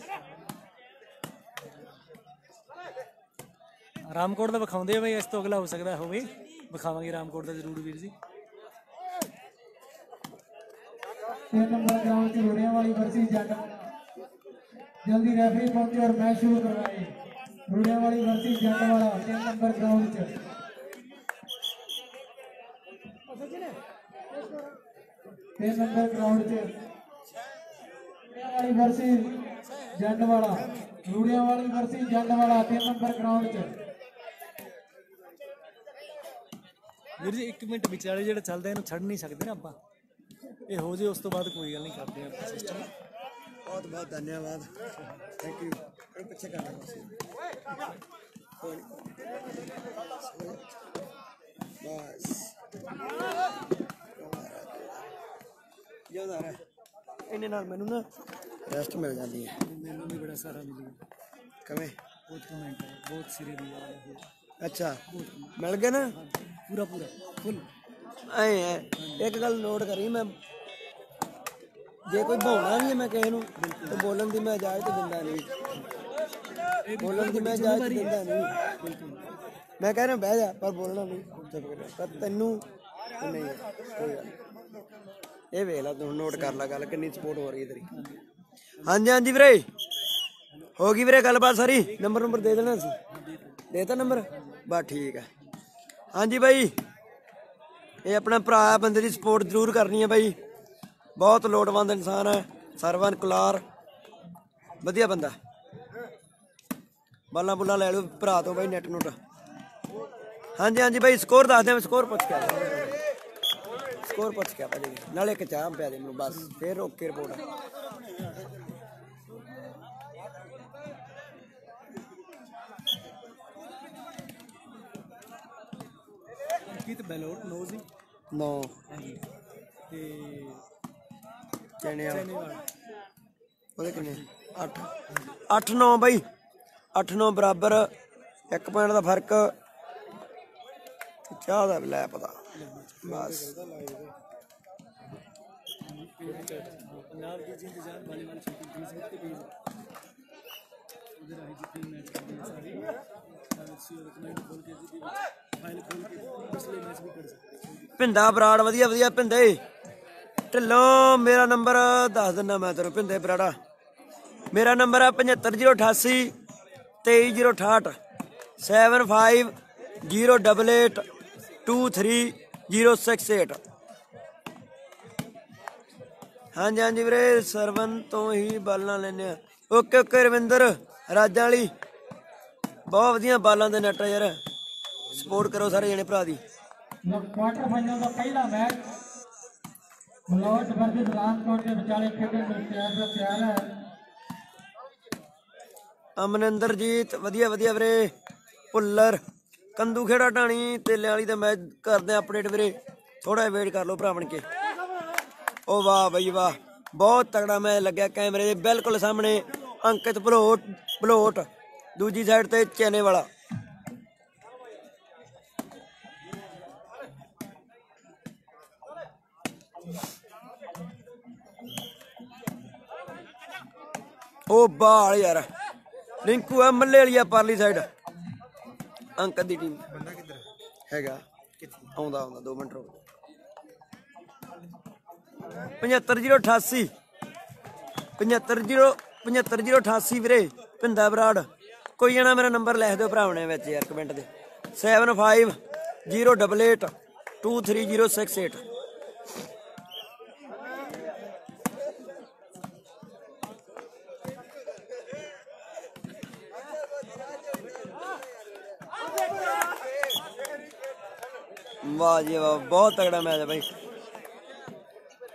ਰਾਮਕੋਟ ਦਾ ਵਿਖਾਉਂਦੇ ਆ ਬਈ, ਇਸ ਤੋਂ ਅਗਲਾ ਹੋ ਸਕਦਾ ਹੋਵੇ। ਵਿਖਾਵਾਂਗੇ ਰਾਮਕੋਟ ਦਾ ਜ਼ਰੂਰ ਵੀਰ ਜੀ। 3 ਨੰਬਰ ਗਰਾਊਂਡ 'ਚ ਰੋੜਿਆਂ ਵਾਲੀ ਵਰਸੀ ਜੱਟ। ਜਲਦੀ ਰੈਫਰੀ ਪਹੁੰਚੇ ਔਰ ਮੈਚ ਸ਼ੁਰੂ ਕਰਵਾਏ। ਰੋੜਿਆਂ ਵਾਲੀ ਵਰਸੀ ਜੱਟ ਵਾਲਾ 3 ਨੰਬਰ ਗਰਾਊਂਡ 'ਚ। ਤਿੰਨ ਨੰਬਰ ਗਰਾਊਂਡ 'ਚ। ਜੰਡ ਵਾਲਾ ਰੂੜੀਆਂ ਵਾਲੀ। ਵਰਸੀ ਜੰਡ ਵਾਲਾ 3 ਨੰਬਰ ਗਰਾਊਂਡ 'ਚ। ਵੀਰ ਜੀ 1 ਮਿੰਟ ਵਿਚਾਲੇ ਜਿਹੜਾ ਚੱਲਦਾ, ਇਹਨੂੰ ਛੱਡ ਨਹੀਂ ਸਕਦੇ ਨਾ ਆਪਾਂ। ਇਹ ਹੋ ਜੇ ਉਸ ਤੋਂ ਬਾਅਦ ਕੋਈ ਗੱਲ ਨਹੀਂ ਕਰਦੇ ਆਪਾਂ ਸਿਸਟਮ ਬਹੁਤ ਬਹੁਤ ਧੰਨਵਾਦ। ਥੈਂਕ ਯੂ ਇਹ ਪਿੱਛੇ ਕਰਨਾ ਬਸ ਕੋਈ। ਬਸ। ਰਹਿ। ਇਹਨੇ ਨਾਲ ਮੈਨੂੰ ਨਾ ਰੈਸਟ ਮਿਲ ਜਾਂਦੀ ਹੈ। ਮੈਨੂੰ ਵੀ ਬੜਾ ਸਾਰਾ ਮਿਲੀ ਕਵੇਂ? ਬਹੁਤ ਕਮੈਂਟ ਹੈ ਬਹੁਤ ਸਿਰੇ ਦੀ ਆ ਹੈ ਅੱਛਾ। ਮਿਲ ਗਏ ਨਾ? ਪੂਰਾ ਪੂਰਾ। ਫੁੱਲ ਐ ਇੱਕ ਗੱਲ ਨੋਟ ਕਰੀ ਮੈਂ। ਜੇ ਕੋਈ ਭਾਉਣਾ ਵੀ ਹੈ ਮੈਂ ਕਿਸੇ ਨੂੰ, ਤੇ ਬੋਲਣ ਦੀ ਮੈਂ ਇਜਾਜ਼ਤ ਦਿੰਦਾ ਨਹੀਂ। ਬੋਲਣ ਦੀ ਮੈਂ ਇਜਾਜ਼ਤ ਦਿੰਦਾ ਨਹੀਂ। ਮੈਂ ਕਹਿ ਰਿਹਾ ਬਹਿ ਜਾ, ਪਰ ਬੋਲਣਾ ਨਹੀਂ। ਚੁੱਪ ਕਰ ਪਰ ਤੈਨੂੰ ਨਹੀਂ, ਕੋਈ ਗੱਲ ਇਹ ਵੇਖ ਲੈ ਤੂੰ, ਨੋਟ ਕਰ ਲੈ ਗੱਲ, ਕਿੰਨੀ ਸਪੋਰਟ ਹੋ ਰਹੀ ਹੈ ਤੇਰੀ। ਹਾਂਜੀ ਹਾਂਜੀ ਵੀਰੇ। ਹੋ ਗਈ ਵੀਰੇ ਗੱਲਬਾਤ ਸਾਰੀ? ਨੰਬਰ ਨੰਬਰ ਦੇ ਦੇਣਾ ਸੀ ਦੇਤਾ ਨੰਬਰ? ਬਸ ਠੀਕ ਹੈ। ਹਾਂਜੀ ਬਾਈ। ਇਹ ਆਪਣਾ ਭਰਾ ਬੰਦੇ ਦੀ ਸਪੋਰਟ ਜ਼ਰੂਰ ਕਰਨੀ ਹੈ ਬਾਈ। ਬਹੁਤ ਲੋੜਵੰਦ ਇਨਸਾਨ ਹੈ ਸਰਵਨ ਕੁਲਾਰ। ਵਧੀਆ ਬੰਦਾ ਬੱਲਾ ਬੁੱਲਾ ਲੈ ਲਓ ਭਰਾ ਤੋਂ ਬਾਈ ਨੈਟ ਨੋਟ। ਹਾਂਜੀ ਹਾਂਜੀ ਬਾਈ ਸਕੋਰ ਦੱਸ ਦੇ ਮੈਂ ਸਕੋਰ ਪੁੱਛ ਕੇ ਸਕੋਰ ਪੁੱਛ ਕੇ ਭਾਜੀ। ਨਾਲੇ ਇੱਕ ਚਾਹ ਪਿਆ ਦੇ ਮੈਨੂੰ ਬਸ ਫੇਰ ਓਕੇ ਰਿਪੋਰਟ ਅੰਕਿਤ ਬੈਲੋਟ ਨੋਜ਼ੀ 9 ਹਾਂਜੀ। ਤੇ ਚਣੇ ਆ ਉਹਦੇ ਕਿੰਨੇ? 8 8 9 ਬਾਈ। 8 9 ਬਰਾਬਰ। 1 ਪੁਆਇੰਟ ਦਾ ਫ਼ਰਕ। ਚਾਹ ਦਾ ਵੀ ਲੈ ਪਤਾ। ਬਸ। ਪੰਜਾਬ ਦੀ ਜਿੰਦ ਜਾਨ ਵਾਲੀ ਵਾਲੀ ਛੋਟੀ ਫੇਸਬੁੱਕ ਤੇ ਪੇਜ ਉਹਦੇ ਰਾਹੀਂ ਜਿੱਤੀ ਮੈਚ ਕਰਦੇ ਸਾਰੇ ਸਾਰੇ ਸੀ ਉਹ ਖੋਲ ਕੇ ਜਿਹਦੀ ਫਾਈਲ ਖੋਲ ਕੇ ਪਿਛਲੇ ਮੈਚ ਵੀ ਕਰ ਸਕਦੇ ਭਿੰਦਾ ਬਰਾੜ ਵਧੀਆ ਵਧੀਆ ਭਿੰਦੇ ਢਿੱਲੋਂ, ਮੇਰਾ ਨੰਬਰ ਦੱਸ ਦਿੰਦਾ ਮੈਂ ਤੈਨੂੰ ਭਿੰਦੇ ਬਰਾੜਾ ਮੇਰਾ ਨੰਬਰ ਹੈ 75088 23068 7508 23068 ਹਾਂਜੀ ਹਾਂਜੀ ਵੀਰੇ ਸਰਵਨ ਤੋਂ ਹੀ ਬਾਲਾਂ ਲੈਨੇ ਆ। ਓਕੇ ਓਕੇ ਰਵਿੰਦਰ, ਰਾਜਾਂ ਵਾਲੀ। ਬਹੁਤ ਵਧੀਆ ਬਾਲਾਂ ਦੇ ਨੈਟ ਯਾਰ। ਸਪੋਰਟ ਕਰੋ ਸਾਰੇ ਜਣੇ ਭਰਾ ਦੀ। ਕੁਆਟਰ ਫਾਈਨਲ ਦਾ ਪਹਿਲਾ ਮੈਚ। ਮਲੋਟ ਵਰਸਸ ਰਾਮਕੋਟ ਦੇ ਵਿਚਾਲੇ ਖੇਡਣ ਨੂੰ ਤਿਆਰ ਦਾ ਤਿਆਰ ਹੈ। ਅਮਨਿੰਦਰਜੀਤ, ਵਧੀਆ ਵਧੀਆ ਵੀਰੇ। ਭੁੱਲਰ, ਕੰਦੂ ਖੇੜਾ ਢਾਣੀ ਤੇਲੇ ਵਾਲੀ ਦਾ ਮੈਚ ਕਰਦੇ ਅਪਡੇਟ ਵੀਰੇ। ਥੋੜਾ ਜਿਹਾ ਵੇਟ ਕਰ ਲਓ ਭਰਾ ਬਣ ਕੇ। ਓ ਵਾਹ ਬਈ ਵਾਹ, ਬਹੁਤ ਤਗੜਾ ਮੈਚ ਲੱਗਿਆ ਕੈਮਰੇ ਦੇ ਬਿਲਕੁਲ ਸਾਹਮਣੇ। ਅੰਕਿਤ ਭਲੋਟ ਭਲੋਟ, ਦੂਜੀ ਸਾਈਡ ਤੇ ਚੈਨੇ ਵਾਲਾ। ਉਹ ਬਾਲ ਯਾਰ। ਰਿੰਕੂ ਆ ਮੱਲੇ ਵਾਲੀ ਆ ਪਰਲੀ ਸਾਈਡ ਅੰਕਲ ਦੀ ਟੀਮ ਬੰਦਾ ਕਿੱਧਰ ਹੈਗਾ। ਆਉਂਦਾ ਆਉਂਦਾ 2 ਮਿੰਟ ਰੁਕ 75088 750 75088 ਵੀਰੇ ਪਿੰਦਾ ਬਰਾੜ। ਕੋਈ ਜਣਾ ਮੇਰਾ ਨੰਬਰ ਲਿਖ ਦਿਓ ਭਰਾਵਣੇ ਵਿੱਚ ਯਾਰ ਕਮੈਂਟ ਦੇ। 750888 23068 ਵਾਹ ਜੀ ਵਾਹ ਬਹੁਤ ਤਗੜਾ ਮੈਚ ਹੈ ਬਾਈ।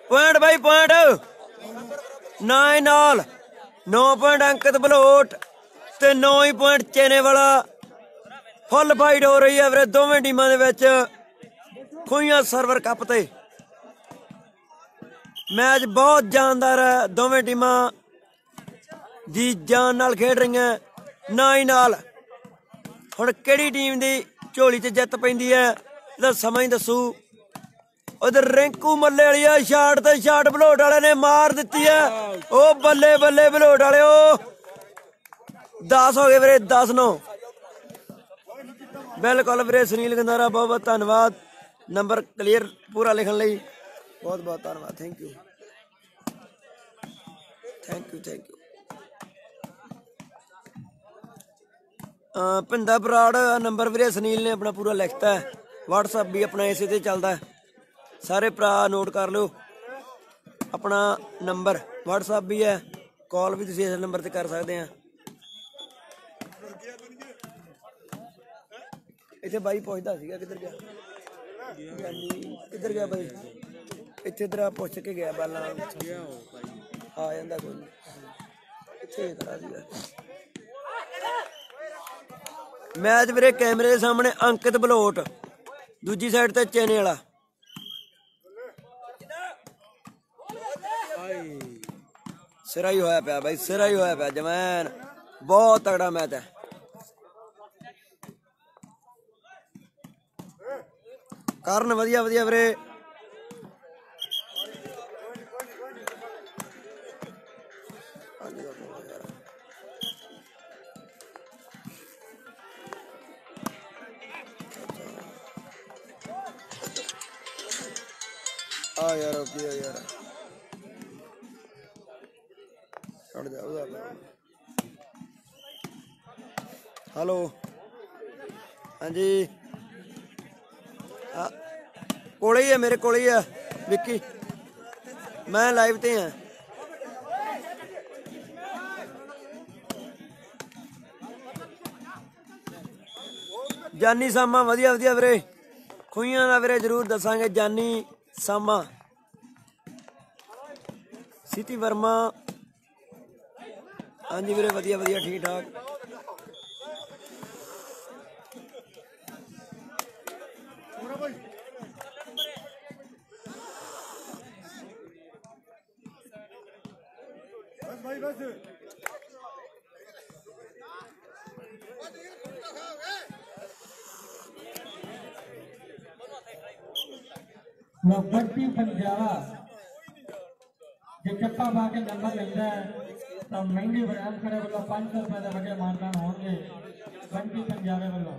Point by, point. 9 ਨਾਲ 9 ਪੁਆਇੰਟ ਅੰਕਿਤ ਬਲੋਟ ਤੇ 9 ਹੀ ਪੁਆਇੰਟ ਚੇਨੇ ਵਾਲਾ ਫੁੱਲ ਫਾਈਟ ਹੋ ਰਹੀ ਹੈ ਵੀਰੇ, ਦੋਵੇਂ ਟੀਮਾਂ ਦੇ ਵਿੱਚ। ਖੂਹੀਆਂ ਸਰਵਰ ਕੱਪ ਤੇ। ਮੈਚ ਬਹੁਤ ਜਾਨਦਾਰ ਹੈ, ਦੋਵੇਂ ਟੀਮਾਂ ਦੀ ਜਾਨ ਨਾਲ ਖੇਡ ਰਹੀਆਂ। ਨਾ ਹੀ ਨਾਲ, ਹੁਣ ਕਿਹੜੀ ਟੀਮ ਦੀ ਝੋਲੀ 'ਚ ਜਿੱਤ ਪੈਂਦੀ ਹੈ? ਇਹਦਾ ਸਮਾਂ ਹੀ ਦੱਸੂ। ਉਧਰ ਰਿੰਕੂ ਮੱਲੇ ਵਾਲੀ ਆ, ਸ਼ਾਟ ਤੇ ਸ਼ਾਟ ਬਲੋਟ ਵਾਲੇ ਨੇ ਮਾਰ ਦਿੱਤੀ ਹੈ ਉਹ ਬੱਲੇ ਬੱਲੇ ਬਲੋਟ ਵਾਲਿਓ। 10 ਹੋ ਗਏ ਵੀਰੇ 10 9 ਬਿਲਕੁਲ ਵੀਰੇ, ਸੁਨੀਲ ਗੰਦਾਰਾ ਬਹੁਤ ਬਹੁਤ ਧੰਨਵਾਦ। ਨੰਬਰ ਕਲੀਅਰ ਪੂਰਾ ਲਿਖਣ ਲਈ। ਬਹੁਤ ਬਹੁਤ ਧੰਨਵਾਦ thank you thank you thank you uh Bhinda Brar, number ਵੀਰੇ, ਸੁਨੀਲ ਨੇ ਆਪਣਾ ਪੂਰਾ ਲਿਖਤਾ ਹੈ। WhatsApp ਵੀ ਆਪਣਾ ਇਸੇ ਤੇ ਚੱਲਦਾ ਸਾਰੇ ਭਰਾ ਨੋਟ ਕਰ ਲਿਓ। ਆਪਣਾ ਨੰਬਰ WhatsApp ਵੀ ਹੈ। ਕਾਲ ਵੀ ਤੁਸੀਂ ਇਸ ਨੰਬਰ ਤੇ ਕਰ ਸਕਦੇ ਆ। ਇੱਥੇ ਬਾਈ ਪੁੱਛਦਾ ਸੀਗਾ ਕਿੱਧਰ ਗਿਆ? ਕਿੱਧਰ ਗਿਆ ਬਾਈ? ਇੱਥੇ ਤੇਰਾ ਪੁੱਛ ਕੇ ਗਿਆ ਬਾਲਾਂ ਗਿਆ ਉਹ ਬਾਈ ਆ ਜਾਂਦਾ ਕੋਈ ਇੱਥੇ ਖੜਾ ਸੀਗਾ। ਮੈਚ ਵੀਰੇ ਕੈਮਰੇ ਦੇ ਸਾਹਮਣੇ ਅੰਕਿਤ ਬਲੋਟ। ਦੂਜੀ ਸਾਈਡ ਤੇ ਚੇਨੇ ਵਾਲਾ। ਸਿਰਾ ਹੀ ਹੋਇਆ ਪਿਆ ਬਾਈ, ਸਿਰਾ ਹੀ ਹੋਇਆ ਪਿਆ ਜਮੈਨ ਬਹੁਤ ਤਗੜਾ ਮੈਚ ਹੈ। ਕਰਨ ਵਧੀਆ ਵਧੀਆ ਵੀਰੇ। ਹੈਲੋ। ਹਾਂਜੀ। ਆ, ਕੋਲੇ ਹੀ ਹੈ ਮੇਰੇ ਕੋਲੇ ਹੀ ਹੈ ਵਿੱਕੀ। ਮੈਂ ਲਾਈਵ ਤੇ ਹਾਂ ਜਾਨੀ ਸਾਮਾ, ਵਧੀਆ ਵਧੀਆ ਵੀਰੇ। ਖੁਈਆਂ ਦਾ ਵੀਰੇ ਜਰੂਰ ਦੱਸਾਂਗੇ, ਜਾਨੀ ਸਾਮਾ। ਸਿਟੀ ਵਰਮਾ। ਹਾਂਜੀ ਵੀਰੇ, ਵਧੀਆ ਵਧੀਆ ਠੀਕ ਠਾਕ ਲੋ ਬੰਟੀ ਪੰਜਾਬਾ ਜੇ ਚੱਪਾ ਪਾ ਕੇ ਨੰਬਰ ਲੈਂਦਾ ਹੈ ਤਾਂ ਮਹਿੰਗੀ ਬਰਾਨ ਖੜੇ ਵੱਲੋਂ 500 ਰੁਪਏ ਦੇ ਵੱਡੇ ਮਾਨਦਾਨ ਹੋਣਗੇ ਬੰਟੀ ਪੰਜਾਬੇ ਵੱਲੋਂ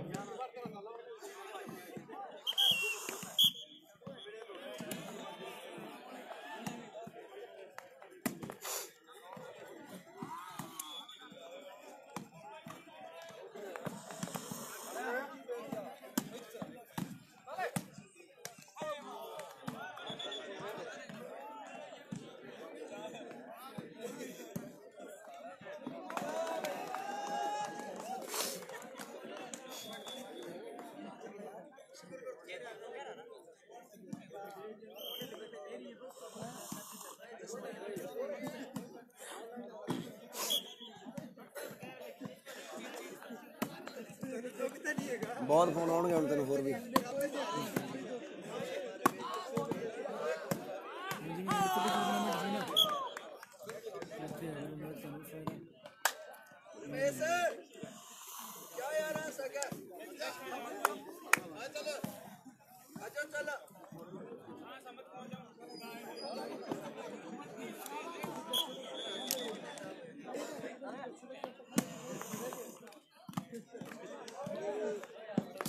ਬਹੁਤ ਫੋਨ ਆਉਣਗੇ ਹੁਣ ਤੈਨੂੰ ਹੋਰ ਵੀ।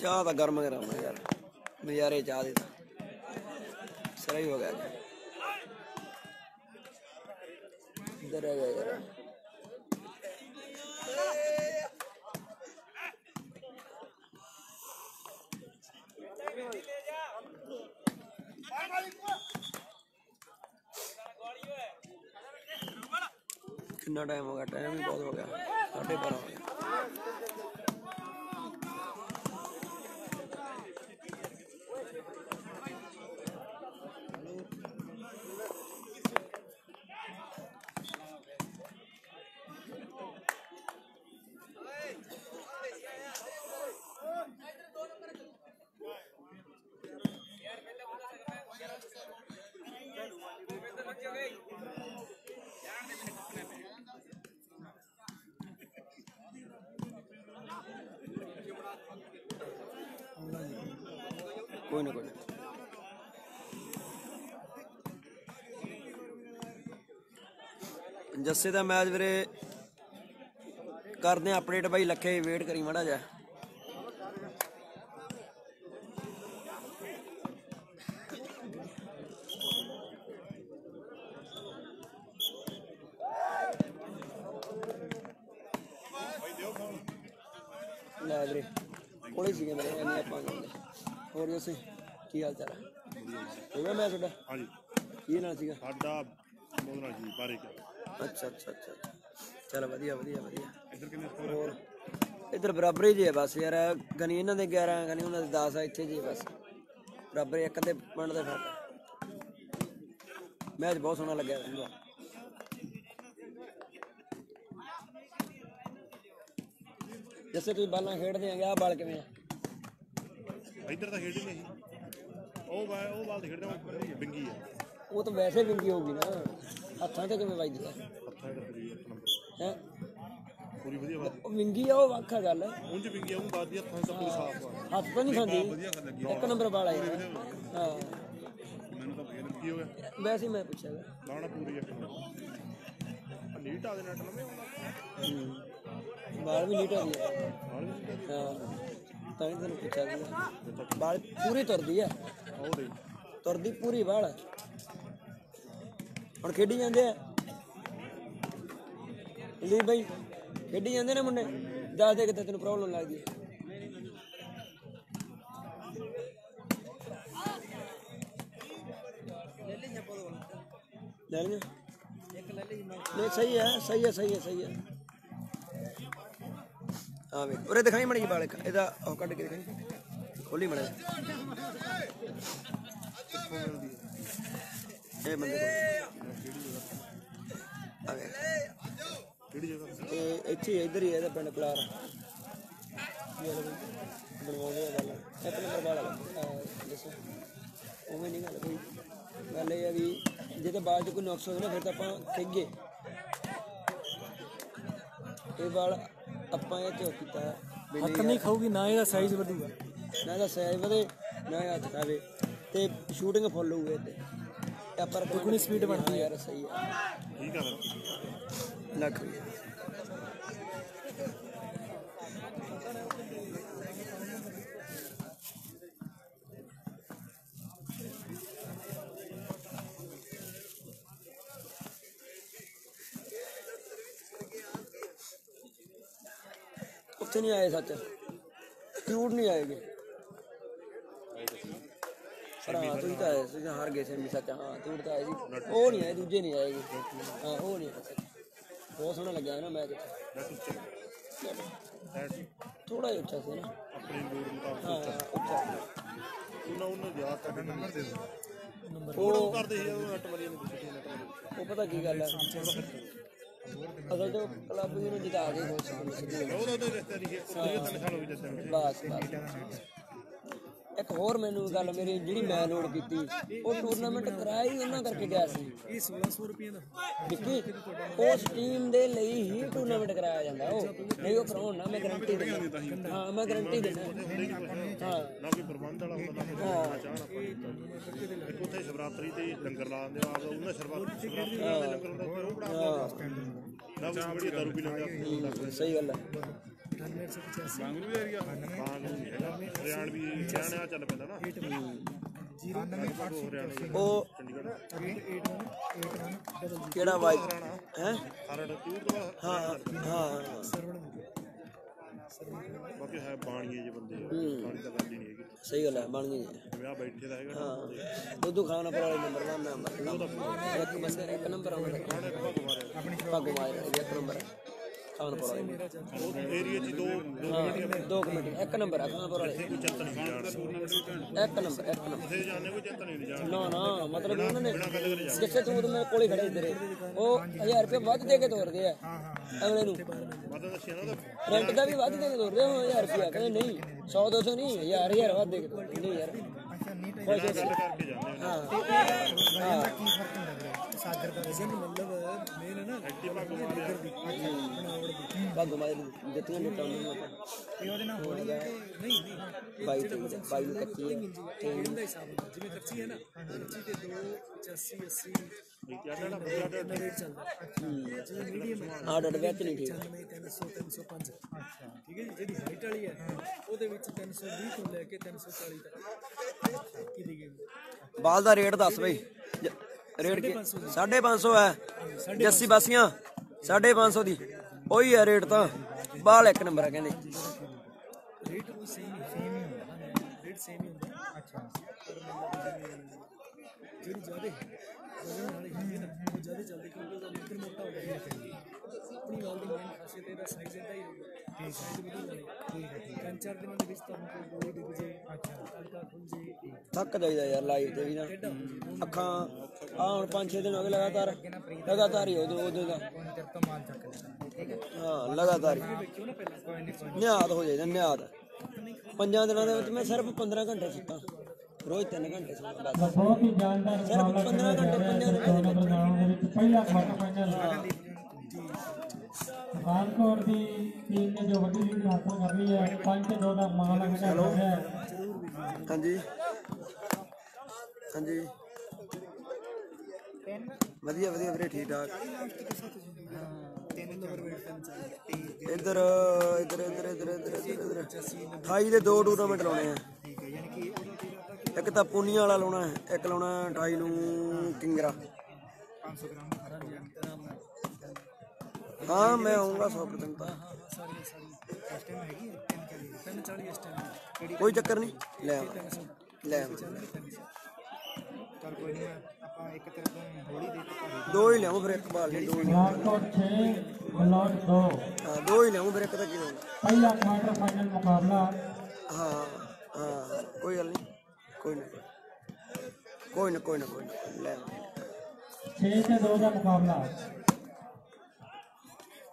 ਚਾਹ ਤਾਂ ਗਰਮ ਗਰਮ ਹੈ ਯਾਰ। ਨਜ਼ਾਰੇ ਚਾਹ ਦੇ ਤਾਂ। ਹੀ ਹੋ ਗਿਆ ਜੀ। ਆ ਗਿਆ ਯਾਰ। ਕਿੰਨਾ ਟਾਈਮ ਹੋ ਗਿਆ? ਟਾਈਮ ਵੀ ਬਹੁਤ ਹੋ ਗਿਆ। ਸਾਢੇ ਬਾਰਾਂ ਹੋ ਗਿਆ ਕੋਈ ਨਾ ਕੋਈ ਜੱਸੇ ਦਾ ਮੈਚ ਵੀਰੇ ਕਰਦੇ ਆ ਅਪਡੇਟ ਬਾਈ ਲੱਖੇ ਵੇਟ ਕਰੀ ਮਾੜਾ ਜਾ ਲੈ ਵੀਰੇ ਕੋਲੇ ਸੀਗੇ ਮੇਰੇ ਇੰਨੇ ਆਪਾਂ ਜਾਂਦੇ ਹੋਰ ਜੱਸੇ ਚਾਲ ਹੈ ਗਿਆ ਮੈਂ ਤੁਹਾਡਾ? ਹਾਂਜੀ। ਕੀ ਨਾਲ ਸੀਗਾ? ਸਾਡਾ ਮੋਦਰਾ ਜੀ ਬਾਰੇ ਕਰ ਅੱਛਾ ਅੱਛਾ ਅੱਛਾ ਅੱਛਾ। ਚਲ ਵਧੀਆ ਵਧੀਆ ਵਧੀਆ। ਇੱਧਰ ਕਿੰਨੇ ਸਕੋਰ ਹੋਰ? ਇੱਧਰ ਬਰਾਬਰ ਹੀ ਜੇ ਆ ਬਸ ਯਾਰ। ਗਨੀ ਇਹਨਾਂ ਦੇ 11 ਗਨੀ ਉਹਨਾਂ ਦੇ 10 ਆ ਇੱਥੇ ਜੀ ਬਸ। ਬਰਾਬਰ ਇੱਕ ਦੇ ਪੁਆਇੰਟ ਦਾ ਫ਼ਰਕ ਮੈਚ ਬਹੁਤ ਸੋਹਣਾ ਲੱਗਿਆ ਮੈਨੂੰ ਜਿਵੇਂ ਤੁਸੀਂ ਬਾਲਾਂ ਖੇਡਦੇ ਆਂਗੇ ਆ ਬਾਲ ਕਿਵੇਂ ਆ? ਇੱਧਰ ਤਾਂ ਖੇਡੀ ਨਹੀਂ। ਉਹ ਬਾ ਉਹ ਬਾਲ ਖੇਡਦਾ ਉਹ ਬਿੰਗੀ ਆ। ਉਹ ਤਾਂ ਵੈਸੇ ਵਿੰਗੀ ਹੋਊਗੀ ਨਾ। ਹੱਥਾਂ ਤੇ ਕਿਵੇਂ ਵੱਜਦੀ ਆ? ਹੱਥਾਂ ਦਾ ਇੱਕ ਨੰਬਰ ਹੈ? ਪੂਰੀ ਵਧੀਆ ਉਹ ਵਿੰਗੀ ਆ ਉਹ ਵੱਖਾ ਗੱਲ। ਹੈ ਉਂਝ ਬਿੰਗੀ ਆ ਉਹ ਬਾਤ ਦੀ ਹੱਥਾਂ ਦਾ ਪੂਰੀ ਸਾਫ਼ ਆ। ਹੱਥ ਤਾਂ ਨਹੀਂ ਖਾਂਦੀ। ਇੱਕ ਨੰਬਰ ਵਾਲਾ ਹੈ ਹਾਂ। ਮੈਨੂੰ ਤਾਂ ਫੇਰ ਕੀ ਹੋ ਗਿਆ। ਵੈਸੇ ਹੀ ਮੈਂ ਪੁੱਛਿਆ ਗਾ। ਲਾਉਣਾ ਪੂਰੀ ਨੰਬਰ ਨੀਟ ਆ ਦੇ ਨੈਟ ਲੰਮੇ ਹੂੰ। ਬਾਲ ਵੀ ਨੀਟ ਹੁੰਦੀ ਆ ਹਾਂ। ਤਾਂ ਹੀ ਤੈਨੂੰ ਪੁੱਛਿਆ ਸੀ ਬਾਲ ਪੂਰੀ ਤੁਰਦੀ ਆ। ਆ ਉਹ ਦੇ ਤੁਰਦੀ ਪੂਰੀ ਬਾਲ ਹੁਣ ਖੇਡੀ ਜਾਂਦੇ ਆ। ਲਈ ਬਈ, ਖੇਡੀ ਜਾਂਦੇ ਨੇ ਮੁੰਡੇ। ਦੱਸ ਦੇ ਕਿਤੇ ਤੈਨੂੰ ਪ੍ਰੋਬਲਮ ਲੱਗਦੀ ਹੈ ਲੈ ਲਈਆਂ। ਨਹੀਂ, ਸਹੀ ਹੈ ਸਹੀ ਹੈ ਸਹੀ ਹੈ ਸਹੀ ਹੈ ਆ ਵੇਖ, ਉਰੇ ਦਿਖਾਈ ਮੜੀ ਬਾਲ ਇਹਦਾ ਉਹ ਕੱਢ ਕੇ ਦਿਖਾਈ। ਖੋਲੀ ਮੜਾ ਇਹ ਬੰਦੇ ਕਿਹੜੀ ਜਗ੍ਹਾ ਇਹ ਇੱਥੇ ਹੀ ਇੱਧਰ ਹੀ ਆ, ਇਹਦਾ ਪਿੰਡ ਕਲਾਰ ਬਣਵਾਉਂਦੇ ਆ ਗੱਲ ਇੱਕ ਨੰਬਰ ਵਾਲਾ। ਦੱਸੋ। ਉਵੇਂ ਨਹੀਂ ਗੱਲ ਕੋਈ। ਗੱਲ ਇਹ ਆ ਵੀ ਜੇ ਤਾਂ ਬਾਅਦ ਚ ਕੋਈ ਨੁਕਸ ਹੋਵੇ ਨਾ, ਫਿਰ ਤਾਂ ਆਪਾਂ ਖਿੱਗੇ। ਇਹ ਵਾਲ ਆਪਾਂ ਇਹ ਕਿਉਂ ਕੀਤਾ? ਹੱਥ ਨਹੀਂ ਖਾਊਗੀ, ਨਾ ਇਹਦਾ ਸਾਈਜ਼ ਵਧੂਗਾ। ਨਾ ਇਹਦਾ ਸਾਈਜ਼ ਵਧੇ ਨਾ ਇਹ ਹੱਥ ਖਾਵੇ ਤੇ ਸ਼ੂਟਿੰਗ ਫੁੱਲ ਹੋਊਗੀ ਇਹਦੇ ਤੇ ਆਪਾਂ ਦੁੱਗਣੀ speed ਬਣਦੀ ਯਾਰ ਸਹੀ ਆ ਠੀਕ ਆ ਫਿਰ। ਲੱਖ ਰੁਪਏ। ਉੱਥੇ ਨਹੀਂ ਆਏ ਸੱਚ। ਕਿਊਟ ਨਹੀਂ ਆਏਗੇ। ਪਰ ਹਾਂ ਤਾਂ ਆਏ ਸੀ ਹਾਰ ਗਏ ਸੀ ਵੀ ਸੱਚ ਹਾਂ ਕਿਊਟ ਤਾਂ ਆਏ ਸੀ। ਉਹ ਨਹੀਂ ਆਏ ਦੂਜੇ ਨਹੀਂ ਆਏਗੇ ਹਾਂ ਉਹ ਨਹੀਂ ਆਏ ਸੱਚ ਬਹੁਤ ਸੋਹਣਾ ਲੱਗਿਆ ਨਾ ਮੈਚ। ਥੋੜਾ ਜਿਹਾ ਉੱਚਾ ਸੀ ਨਾ। ਆਪਣੇ ਲੋੜ ਮੁਤਾਬਕ ਹਾਂ ਉੱਚਾ। ਉਹਨਾਂ ਉਹਨਾਂ ਯਾਦ ਤੁਹਾਡਾ ਨੰਬਰ ਦੇ ਦਿਓ। ਉਹ ਕਰਦੇ ਸੀ ਉਹ ਨੈਟ ਵਾਲੀ ਨੂੰ ਪੁੱਛੀ ਨੈਟ ਵਾਲੀ ਉਹ ਪਤਾ ਕੀ ਗੱਲ ਹੈ ਅਸਲ ਤੇ ਕਲੱਬ ਨੂੰ ਜਿਤਾ ਕੇ ਖੁਸ਼ ਸੀ ਉਹਦਾ ਉਹਦੇ ਰਿਸ਼ਤੇ ਦੀ ਹੈ। ਤਿੰਨ ਸਾਲ ਹੋ ਗਏ ਜਿੱਥੇ ਨੂੰ। ਬਸ ਬਸ। ਇੱਕ ਹੋਰ ਮੈਨੂੰ ਗੱਲ ਮੇਰੀ ਜਿਹੜੀ ਮੈਂ ਲੋਡ ਕੀਤੀ ਉਹ ਟੂਰਨਾਮੈਂਟ ਕਰਾਇਆ ਹੀ ਉਹਨਾਂ ਕਰਕੇ ਗਿਆ ਸੀ। ਇਹ 1600 ਰੁਪਏ ਦਾ। ਵਿੱਕੀ ਉਸ ਟੀਮ ਦੇ ਲਈ ਹੀ ਟੂਰਨਾਮੈਂਟ ਕਰਾਇਆ ਜਾਂਦਾ ਉਹ। ਨਹੀਂ ਉਹ ਕਰਾਉਣ ਨਾ ਮੈਂ ਗਾਰੰਟੀ ਦਿੰਦਾ। ਹਾਂ ਮੈਂ ਗਾਰੰਟੀ ਦਿੰਦਾ। ਹਾਂ। ਨਾ ਕੋਈ ਪ੍ਰਬੰਧ ਵਾਲਾ ਹੁੰਦਾ ਨਾ ਕੋਈ ਚਾਹਣ ਆਪਾਂ ਇੱਕ ਉੱਥੇ ਸ਼ਿਵਰਾਤਰੀ ਤੇ ਲੰਗਰ ਲਾ ਦਿੰਦੇ ਆ ਆਪ ਉਹਨਾਂ ਸ਼ਿਵਰਾਤਰੀ ਦੇ ਲੰਗਰ ਉਹ ਬੜਾ ਨਾ ਕੋਈ ਬੜੀ ਦਾਰੂ ਪੀ ਲੈਂਦੇ ਆ ਸਹੀ ਗੱਲ ਹੈ ਬਾਂਗਲੂ ਏਰੀਆ ਬਾਂਗਲੂ ਨਹੀਂ ਹੈਗਾ ਹਰਿਆਣਵੀ ਹਰਿਆਣਾ ਚੱਲ ਪੈਂਦਾ ਨਾ ਉਹ ਚੰਡੀਗੜ੍ਹ ਕਿਹੜਾ ਵਾਈਫ ਹੈ? ਖਰੜ ਤੂਰ ਤੋਂ ਬਾਅਦ ਹਾਂ ਹਾਂ। ਬਾਕੀ ਹੈ ਬਾਣੀਏ ਜੇ ਬੰਦੇ ਆ। ਬਾਣੀ ਤਾਂ ਗੱਲ ਹੀ ਨਹੀਂ ਹੈਗੀ। ਸਹੀ ਗੱਲ ਹੈ ਬਣ ਗਈ ਜੀ। ਜਿਵੇਂ ਆ ਬੈਠੇ ਦਾ ਹੈਗਾ ਉਹਦੇ ਦੁੱਧੂ ਖਾਣਾ ਪਰ ਵਾਲੇ ਨੰਬਰ ਦਾ ਮੈਂ ਇੱਕ ਬੰਦੇ ਇੱਕ ਨੰਬਰ ਆਉਂਦਾ। ਭਾਗੋ ਮਾਰਿਆ ਇੱਕ ਨੰਬਰ ਖਾਣ ਪਰ ਵਾਲੇ ਉਹ ਏਰੀਆ 'ਚ ਦੋ ਦੋ ਹਾਂ। ਦੋ ਕੁ ਮਿੰਟ ਇੱਕ ਨੰਬਰ ਆ ਖਾਣ ਪਰ ਵਾਲੇ ਕੋਈ ਚਿੰਤਾ ਨਹੀਂ ਜਾਣ ਇੱਕ ਨੰਬਰ ਇੱਕ ਨੰਬਰ। ਉੱਥੇ ਜਾਣੇ ਕੋਈ ਚਿੰਤਾ ਨਹੀਂ ਜਾਣ ਨਾ ਨਾ ਮਤਲਬ ਉਹਨਾਂ ਨੇ ਜਿੱਥੇ ਤੂੰ ਤੇ ਮੇਰੇ ਕੋਲੇ ਖੜੇ ਤੇਰੇ ਉਹ 1000 ਰੁਪਏ ਵੱਧ ਦੇ ਕੇ ਤੋਰਦੇ ਆ ਅਗਲੇ ਨੂੰ। ਮਾਤਾ ਦੱਸਿਆ ਨਾ ਰੈਂਟ ਦਾ ਵੀ ਵੱਧ ਦੇ ਕੇ ਤੋਰਦੇ ਹੋ 1000 ਰੁਪਏ ਕਹਿੰਦੇ ਨਹੀਂ 100 200 ਨਹੀਂ 1000 1000 ਵੱਧ ਦੇ ਕੇ ਤੋਰਦੇ ਨਹੀਂ ਯਾਰ। ਖੁਸ਼ ਹੋ ਗੱਲ ਕਰਕੇ ਜਾਂਦੇ ਹਾਂ। ਹਾਂ। ਸਾਗਰ ਦਾ ਵਜ਼ਨ ਮਤਲਬ ਮੇਨ ਹੈ ਨਾ ਐਕਟਿਵਾ ਘੁਮਾ ਲਿਆ ਭਾਗੋ ਮਾਰੇ ਜਿੱਤੀਆਂ ਲੁੱਟਾਂ ਨੂੰ। ਇਹ ਉਹਦੇ ਨਾਲ ਹੋਣੀ ਹੈ ਕਿ ਨਹੀਂ ਨਹੀਂ ਬਾਈ ਤੇ ਬਾਈ ਨੂੰ ਕੱਚੀ ਹੈ। ਟ੍ਰੇਨ ਦਾ ਹਿਸਾਬ ਹੁੰਦਾ ਜਿਵੇਂ ਖਰਚੀ ਹੈ ਨਾ ਖਰਚੀ ਤੇ 2 85 80 ਕਿਆ ਡਾਡਾ ਵਧੀਆ ਡਾਡਾ ਰੇਟ ਚੱਲਦਾ। ਹੈ। ਜਿਵੇਂ ਮੀਡੀਅਮ ਹੈ। ਹਾਂ ਡਟ ਵਿੱਚ ਨਹੀਂ ਠੀਕ। 95 300 305 ਠੀਕ ਹੈ ਜੀ ਜਿਹੜੀ ਹਾਈਟ ਵਾਲੀ ਹੈ ਉਹਦੇ ਵਿੱਚ 320 ਤੋਂ ਲੈ ਕੇ 340 ਤੱਕ। ਦੀ ਬਾਲ ਦਾ ਰੇਟ ਦੱਸ ਬਈ। ਰੇਟ ਕੀ? 550 ਹੈ। ਜੱਸੀ ਬਾਸੀਆਂ 550 ਦੀ। ਉਹੀ ਹੈ ਰੇਟ ਤਾਂ। ਬਾਲ ਇੱਕ ਨੰਬਰ ਹੈ ਕਹਿੰਦੇ। ਰੇਟ ਕੋਈ ਸੇਮ ਹੀ ਸੇਮ ਹੀ ਹੁੰਦਾ। ਰੇਟ ਸੇਮ ਹੀ ਹੁੰਦਾ। ਅੱਛਾ। ਜਿਹੜੀ ਜ਼ਿਆਦਾ ਵਾਲੀ ਹੁੰਦੀ ਹੈ ਨਾ ਉਹ ਜ਼ਿਆਦਾ ਚੱਲਦੇ ਕਿਉਂਕਿ ਉਹਦਾ ਮੋਟਾ ਹੋ ਗਿਆ। ਆਪਣੀ ਗੱਲ ਦੀ ਖਾਸੀਅਤ ਇਹਦਾ ਸਾਈਜ਼ ਇਦਾਂ ਹੀ ਰਹੂਗਾ ਠੀਕ ਨਹੀਂ ਠੀਕ ਹੈ ਠੀਕ ਤਿੰਨ ਚਾਰ ਦਿਨਾਂ ਦੇ ਵਿੱਚ ਤੁਹਾਨੂੰ ਕੋਈ ਗੋਲੀ ਡਿੱਗ ਜੇ ਅੱਛਾ ਹਲਕਾ ਖੁੱਲ ਜੇ। ਥੱਕ ਜਾਈਦਾ ਯਾਰ ਲਾਈਵ ਤੇ ਵੀ ਨਾ। ਅੱਖਾਂ ਆ ਹੁਣ 5-6 ਦਿਨ ਹੋ ਗਏ ਲਗਾਤਾਰ। ਲਗਾਤਾਰ ਹੀ ਉਦੋਂ ਉਦੋਂ ਦਾ। ਹਾਂ। ਲਗਾਤਾਰ ਹੀ। ਨਿਆਦ ਹੋ ਜਾਈਦਾ ਨਿਆਦ। ਪੰਜਾਂ ਦਿਨਾਂ ਦੇ ਵਿੱਚ ਮੈਂ ਸਿਰਫ 15 ਘੰਟੇ ਸੁੱਤਾ। ਰੋਜ਼ 3 ਘੰਟੇ ਸੌਂਦਾ ਬਸ। ਬਹੁਤ ਹੀ ਜਾਨਦਾਰ ਮੁਕਾਬਲਾ ਖੇਡਿਆ ਜਾ ਰਿਹਾ ਹੈ ਦੋਨੋਂ ਮੈਦਾਨਾਂ ਦੇ ਵਿੱਚ। ਪਹਿਲਾ ਕੁਆਟਰ ਫਾਈਨਲ ਪਠਾਨਕੋਟ ਦੀ ਟੀਮ ਨੇ ਜੋ ਵੱਡੀ ਲੀਡ ਹਾਸਲ ਕਰ ਲਈ ਹੈ 5 2 ਦਾ ਜਾ ਰਿਹਾ ਹੈ ਹਾਂਜੀ। ਹਾਂਜੀ। ਵਧੀਆ ਵਧੀਆ ਵੀਰੇ ਠੀਕ ਠਾਕ। ਇੱਧਰ ਇੱਧਰ ਇੱਧਰ ਇੱਧਰ ਇੱਧਰ ਇੱਧਰ 28 ਦੇ ਦੋ ਟੂਰਨਾਮੈਂਟ ਲਾਉਣੇ ਆ। ਇੱਕ ਤਾਂ ਪੂਨੀਆ ਵਾਲਾ ਲਾਉਣਾ ਹੈ ਇੱਕ ਲਾਉਣਾ 28 ਨੂੰ ਕਿੰਗਰਾ। ਹਾਂ ਮੈਂ ਆਉਂਗਾ 100% ਤਾਂ ਸਾਰੀ ਸਾਰੀ ਇਸ ਟਾਈਮ ਹੈਗੀ ਹੈ 340 ਇਸ ਟਾਈਮ ਕੋਈ ਚੱਕਰ ਨਹੀਂ ਲੈ ਆਵਾਂ। ਲੈ ਆਵਾਂ। ਚਲ ਕੋਈ ਨਹੀਂ ਆਪਾਂ ਇੱਕ ਤਰ੍ਹਾਂ ਤੋਂ ਹੋਲੀ ਦੇ ਕੇ ਦੋ ਹੀ ਲਿਆਉਂ ਫਿਰ ਇੱਕ ਬਾਲ ਨਹੀਂ ਦੋ ਹੀ ਲਿਆਊਂ। ਪਠਾਨਕੋਟ 6 ਬਲੌਟ 2 ਹਾਂ ਦੋ ਹੀ ਲਿਆਉਂ ਫਿਰ ਇੱਕ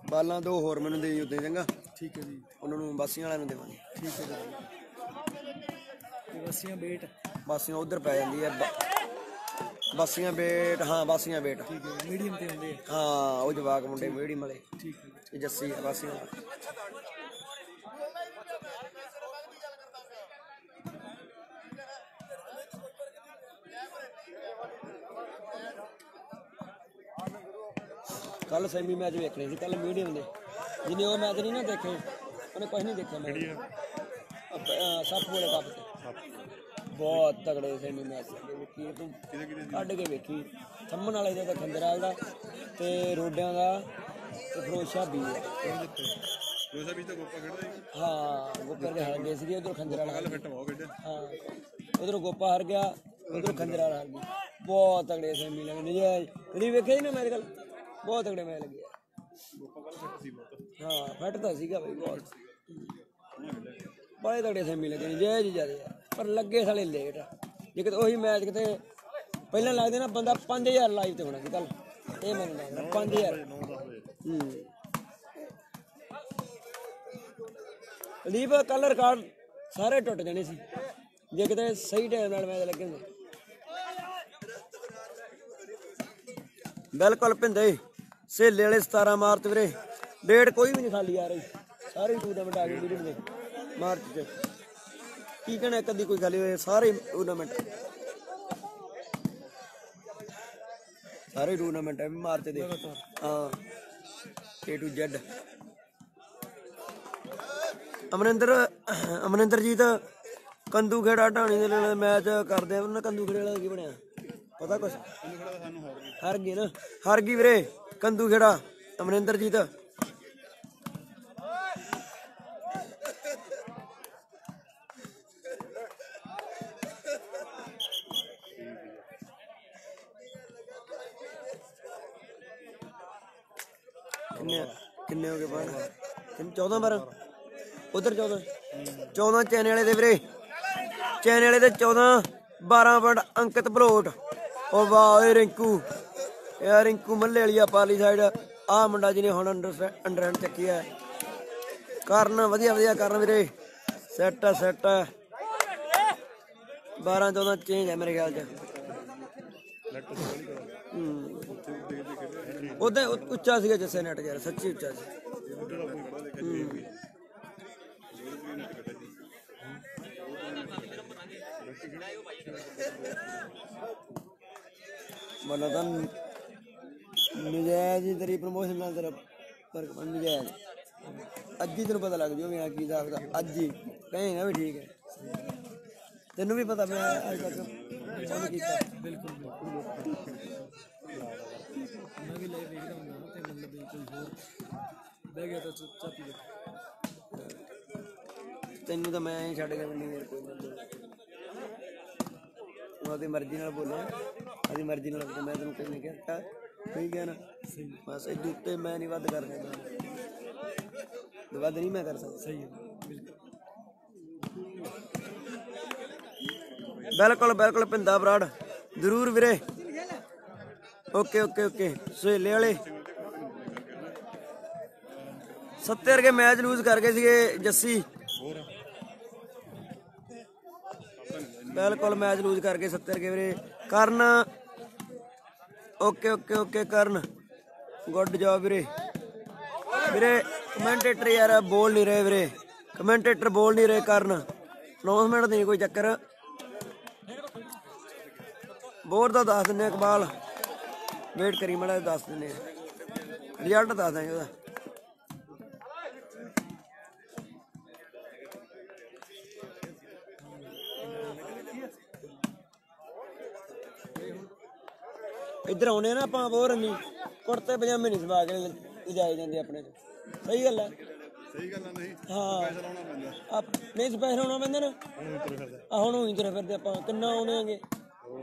ਬਾਲਾਂ ਦੋ ਹੋਰ ਮੈਨੂੰ ਦੇਈ ਉੱਤੇ ਚੰਗਾ। ਠੀਕ ਹੈ ਜੀ। ਉਹਨਾਂ ਨੂੰ ਬਾਸੀਆਂ ਵਾਲਿਆਂ ਨੂੰ ਦੇਵਾਂਗੇ। ਠੀਕ ਹੈ ਜੀ। ਤੇ ਵਸੀਆਂ ਬੇਟ। ਬਾਸੀਆਂ ਉਧਰ ਪੈ ਜਾਂਦੀ ਹੈ। ਬਾਸੀਆਂ ਬੇਟ ਹਾਂ ਬਾਸੀਆਂ ਬੇਟ। ਠੀਕ ਹੈ ਮੀਡੀਅਮ ਤੇ ਹੁੰਦੇ ਹਾਂ ਉਹ ਜਵਾਕ ਮੁੰਡੇ ਮੇੜੀ ਮਲੇ ਠੀਕ ਹੈ ਜੱਸੀ ਬਾਸੀਆਂ ਕੱਲ ਸੈਮੀ ਮੈਚ ਵੇਖਣੇ ਸੀ ਕੱਲ ਮੀਡੀਅਮ ਦੇ। ਜਿਹਨੇ ਉਹ ਮੈਚ ਨਹੀਂ ਨਾ ਦੇਖੇ ਉਹਨੇ ਕੁਝ ਨਹੀਂ ਦੇਖਿਆ ਮੈਂ ਸੱਪ ਵਾਲੇ ਕੱਪ ਤੇ। ਬਹੁਤ ਤਗੜੇ ਸੈਮੀ ਮੈਚ ਵੇਖੀ ਤੂੰ। ਕੱਢ ਕੇ ਵੇਖੀ। ਥੰਮਣ ਵਾਲੇ ਦਾ ਤਾਂ ਖੰਦਰਾਲ ਦਾ ਤੇ ਰੋਡਿਆਂ ਦਾ ਤੇ ਸ਼ਾਹ ਵੀ ਹੈ ਦੋਸਾ ਵੀ ਤਾਂ ਗੋਪਾ ਖੇਡਦਾ ਸੀ। ਹਾਂ ਗੋਪਰ ਦੇ ਹਾਰ ਗਏ ਸੀਗੇ ਉਧਰ ਫਿੱਟ ਬਹੁਤ ਖੇਡਿਆ ਹਾਂ। ਉਧਰ ਗੋਪਾ ਹਾਰ ਗਿਆ ਉਧਰ ਖੰਜਰ ਵਾਲਾ ਹਾਰ ਗਿਆ ਬਹੁਤ ਤਗੜੇ ਸੈਮੀ ਲੱਗੇ ਨਜਾਇਜ਼ ਨਹੀਂ ਵੇਖਿਆ ਜੀ ਨਾ ਮੇਰੇ ਕੋਲ ਬਹੁਤ ਤਗੜੇ ਮੈਚ ਲੱਗੇ ਹਾਂ ਫਟ ਤਾਂ ਸੀਗਾ ਬਈ ਬਹੁਤ। ਬੜੇ ਤਗੜੇ ਸੈਮੀ ਲੱਗੇ ਨਜਾਇਜ਼ ਜ਼ਿਆਦਾ ਯਾਰ ਪਰ ਲੱਗੇ ਸਾਲੇ ਲੇਟ ਜੇ ਕਿਤੇ ਉਹੀ ਮੈਚ ਕਿਤੇ ਪਹਿਲਾਂ ਲੱਗਦੇ ਨਾ ਬੰਦਾ 5000 ਲਾਈਵ ਤੇ ਹੋਣਾ ਸੀ ਕੱਲ ਇਹ ਮੈਨੂੰ ਲੱਗਦਾ 5000 ਹੂੰ। ਲੀਵ ਕਲਰ ਕਾਰਡ ਸਾਰੇ ਟੁੱਟ ਜਾਣੇ ਸੀ। ਜੇ ਕਿਤੇ ਸਹੀ ਟਾਈਮ ਨਾਲ ਮੈਚ ਲੱਗੇ ਹੁੰਦੇ। ਬਿਲਕੁਲ ਪਿੰਦੇ ਸੇਲੇ ਵਾਲੇ 17 ਮਾਰਚ ਵੀਰੇ। ਡੇਟ ਕੋਈ ਵੀ ਨਹੀਂ ਖਾਲੀ ਆ ਰਹੀ। ਸਾਰੇ ਟੂਰਨਾਮੈਂਟ ਆ ਗਏ ਵੀਰੇ ਦੇ ਮਾਰਚ ਚ। ਕੀ ਕਹਿਣਾ ਇੱਕ ਕੋਈ ਖਾਲੀ ਹੋਏ ਸਾਰੇ ਟੂਰਨਾਮੈਂਟ ਸਾਰੇ ਟੂਰਨਾਮੈਂਟ ਹੈ ਮਾਰਚ ਦੇ। ਹਾਂ। A to Z ਅਮਰਿੰਦਰ, ਅਮਰਿੰਦਰਜੀਤ ਕੰਦੂ ਖੇੜਾ ਢਾਣੀ ਦੇ ਨਾਲ ਮੈਚ ਕਰਦੇ ਆ। ਉਹਨਾਂ ਕੰਦੂ ਖੇੜੇ ਵਾਲਾ ਕੀ ਬਣਿਆ? ਪਤਾ ਕੁਛ? ਹਾਰ ਗਏ ਨਾ। ਹਾਰ ਗਈ ਵੀਰੇ। ਕੰਦੂ ਖੇੜਾ, ਅਮਰਿੰਦਰਜੀਤ। ਕਿੰਨੇ ਕਿੰਨੇ ਹੋ ਗਏ ਬਾਹਰ? ਕਿੰਨੇ? 14 12 ਉਧਰ 14 14 ਚੈਨੇ ਵਾਲੇ ਦੇ ਵੀਰੇ। ਚੈਨੇ ਵਾਲੇ ਦੇ 14 12 ਪੁਆਇੰਟ ਅੰਕਿਤ ਭਲੋਟ ਉਹ ਵਾਹ ਓਏ ਰਿੰਕੂ। ਯਾਰ ਰਿੰਕੂ ਮੱਲੇ ਵਾਲੀ ਆ ਪਾਲੀ ਸਾਈਡ ਆ ਮੁੰਡਾ ਜਿਹਨੇ ਹੁਣ ਅੰਡਰ ਅੰਡਰ ਚੱਕੀ ਆ ਕਰਨ ਵਧੀਆ ਵਧੀਆ ਕਰਨ ਵੀਰੇ। ਸੈੱਟ ਆ ਸੈੱਟ ਆ। 12 14 ਚੇਂਜ ਹੈ ਮੇਰੇ ਖਿਆਲ ਚ। ਉਹਦੇ ਉੱਚਾ ਸੀਗਾ ਜੱਸੇ ਨੈਟ ਯਾਰ, ਸੱਚੀ ਉੱਚਾ ਸੀ। ਮਨ ਨਜਾਇਜ਼ ਹੀ ਤੇਰੀ ਪ੍ਰਮੋਸ਼ਨ ਨਾਲ ਤੇਰਾ ਪਰ ਨਜਾਇਜ਼। ਅੱਜ ਹੀ ਤੈਨੂੰ ਪਤਾ ਲੱਗ ਜਾਊ ਮੇਰਾ ਕੀ ਹਿਸਾਬ ਦਾ ਅੱਜ ਹੀ। ਕਹੇਗਾ ਵੀ ਠੀਕ ਹੈ। ਤੈਨੂੰ ਵੀ ਪਤਾ ਮੈਂ ਅੱਜ ਤੱਕ ਕੰਮ ਕੀਤਾ। ਬਿਲਕੁਲ ਬਿਲਕੁਲ। ਮੈਂ ਵੀ ਲਾਈਵ ਵੇਖਦਾ ਹੁੰਦਾ ਨਾ ਤੇ ਮਤਲਬ ਵੀ ਕੋਈ ਹੋਰ ਬਹਿ ਗਿਆ ਤਾਂ ਚੁੱਪਚਾਪ ਹੀ ਤੈਨੂੰ ਤਾਂ ਮੈਂ ਛੱਡ ਕੇ ਨਹੀਂ ਮੇਰੇ ਕੋਈ ਨਾ ਉਹ ਆਪਣੀ ਮਰਜ਼ੀ ਨਾਲ ਬੋਲਿਆ। ਆਪਣੀ ਮਰਜ਼ੀ ਨਾਲ ਮੈਂ ਤੈਨੂੰ ਕਿਹਨੇ ਕਿਹਾ? ਠੀਕ ਹੈ ਨਾ ਬਸ ਇਹ ਉੱਤੇ ਮੈਂ ਨਹੀਂ ਵੱਧ ਕਰ ਸਕਦਾ। ਵੱਧ ਨਹੀਂ ਮੈਂ ਕਰ ਸਕਦਾ। ਸਹੀ ਹੈ ਬਿਲਕੁਲ। ਬਿਲਕੁਲ ਬਿਲਕੁਲ ਪਿੰਦਾ ਬਰਾੜ। ਜ਼ਰੂਰ ਵੀਰੇ। Okay okay okay. ਸਹੇਲੇ ਵਾਲੇ। 70 ਕੇ ਮੈਚ ਲੂਜ਼ ਕਰ ਗਏ ਸੀਗੇ ਜੱਸੀ। ਬਿਲਕੁਲ ਮੈਚ ਲੂਜ਼ ਕਰ ਗਏ 70 ਕੇ ਵੀਰੇ। Karan okay okay okay, Karan. Good job ਵੀਰੇ। ਵੀਰੇ ਕਮੈਂਟੇਟਰ ਯਾਰ, ਬੋਲ ਨਹੀਂ ਰਹੇ ਵੀਰੇ। ਕਮੈਂਟੇਟਰ ਬੋਲ ਨਹੀਂ ਰਹੇ ਕਰਨ। ਅਨਾਉਂਸਮੈਂਟ ਨਹੀਂ ਕੋਈ ਚੱਕਰ। ਬੋਰ ਦਾ ਦੱਸ ਦਿੰਨੇ ਇਕਬਾਲ। ਵੇਟ ਕਰੀ, ਮੜਾ ਦੱਸ ਦਿੰਨੇ ਆ। ਰਿਜ਼ਲਟ ਦੱਸ ਦਾਂਗੇ ਉਹਦਾ। ਇੱਧਰ ਆਉਨੇ ਨਾ ਆਪਾਂ ਬੋਰ ਨਹੀਂ ਕੁੜਤੇ ਪਜਾਮੇ ਨਹੀਂ ਸਵਾ ਕੇ ਲਿਜਾਏ ਜਾਂਦੇ ਆਪਣੇ ਤੋਂ। ਸਹੀ ਗੱਲ ਹੈ। ਸਹੀ ਗੱਲ ਨਹੀਂ ਹਾਂ। ਚਲਾਉਣਾ ਪੈਂਦਾ। ਆਪ ਨਹੀਂ ਸਪੈਸ਼ਲ ਆਉਣਾ ਪੈਂਦਾ ਨਾ। ਹੁਣ ਆ ਹੁਣ ਉਹੀ ਤੁਰੇ ਫਿਰਦੇ ਆਪਾਂ ਕਿੰਨਾ ਆਉਣੇ ਆਂਗੇ।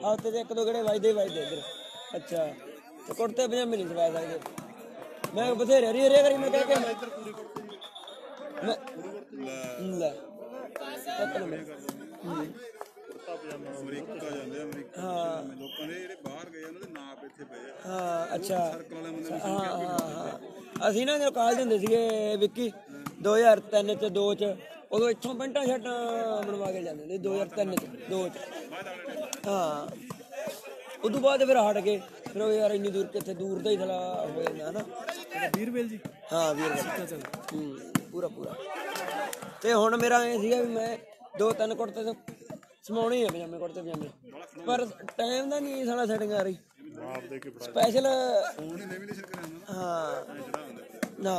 ਹਫ਼ਤੇ ਦੇ ਇੱਕ ਦੋ ਗੇੜੇ ਵੱਜਦੇ ਵੱਜਦੇ ਇੱਧਰ। ਅੱਛਾ। ਤੇ ਕੁੜਤੇ ਪਜਾਮੇ ਨਹੀਂ ਸਵਾ ਸਕਦੇ। ਮੈਂ ਬਥੇਰੇ ਹਰੀ ਹਰੀ ਕਰੀ ਮੈਂ ਕਹਿ ਕੇ ਮੈਂ ਲੈ। ਇੱਕ ਨੰਬਰ ਹੂੰ। ਅਮਰੀਕਾ ਜਾਂਦੇ ਆ ਅਮਰੀਕਾ ਹਾਂ ਲੋਕਾਂ ਦੇ ਜਿਹੜੇ ਬਾਹਰ ਗਏ ਉਹਨਾਂ ਦੇ ਨਾਪ ਇੱਥੇ ਪਏ ਆ ਹਾਂ ਅੱਛਾ। ਸਰਕਲ ਵਾਲੇ ਬੰਦੇ ਹਾਂ ਹਾਂ ਹਾਂ। ਅਸੀਂ ਨਾ ਜਦੋਂ ਕਾਲਜ ਹੁੰਦੇ ਸੀਗੇ ਵਿੱਕੀ 2003 ਚ 2 ਚ ਉਦੋਂ ਇੱਥੋਂ ਪੈਂਟਾਂ ਸ਼ਰਟਾਂ ਬਣਵਾ ਕੇ ਜਾਂਦੇ ਨੇ 2003 ਚ 2 ਚ। ਹਾਂ। ਉਦੋਂ ਬਾਅਦ ਫਿਰ ਹਟ ਗਏ। ਫਿਰ ਉਹ ਯਾਰ ਇੰਨੀ ਦੂਰ ਕਿੱਥੇ ਦੂਰ ਦਾ ਹੀ ਥਲਾ ਹੋ ਜਾਂਦਾ ਹਨਾ। ਵੀਰਵੇਲ ਜੀ? ਹਾਂ ਵੀਰ ਹੂੰ ਪੂਰਾ ਪੂਰਾ। ਤੇ ਹੁਣ ਮੇਰਾ ਇਹ ਸੀਗਾ ਵੀ ਮੈਂ ਦੋ ਤਿੰਨ ਕੁੜਤੇ ਤੇ ਸਮਾਉਣੇ ਹੀ ਆ ਪਜਾਮੇ ਕੁੜਤੇ ਪਜਾਮੇ ਪਰ ਟਾਈਮ ਦਾ ਨਹੀਂ ਸਾਲਾ ਸੈਟਿੰਗ ਆ ਰਹੀ। ਨਾਪ ਦੇ ਕੇ ਫੜਾ ਸਪੈਸ਼ਲ ਹੀ ਹਾਂ। ਨਾ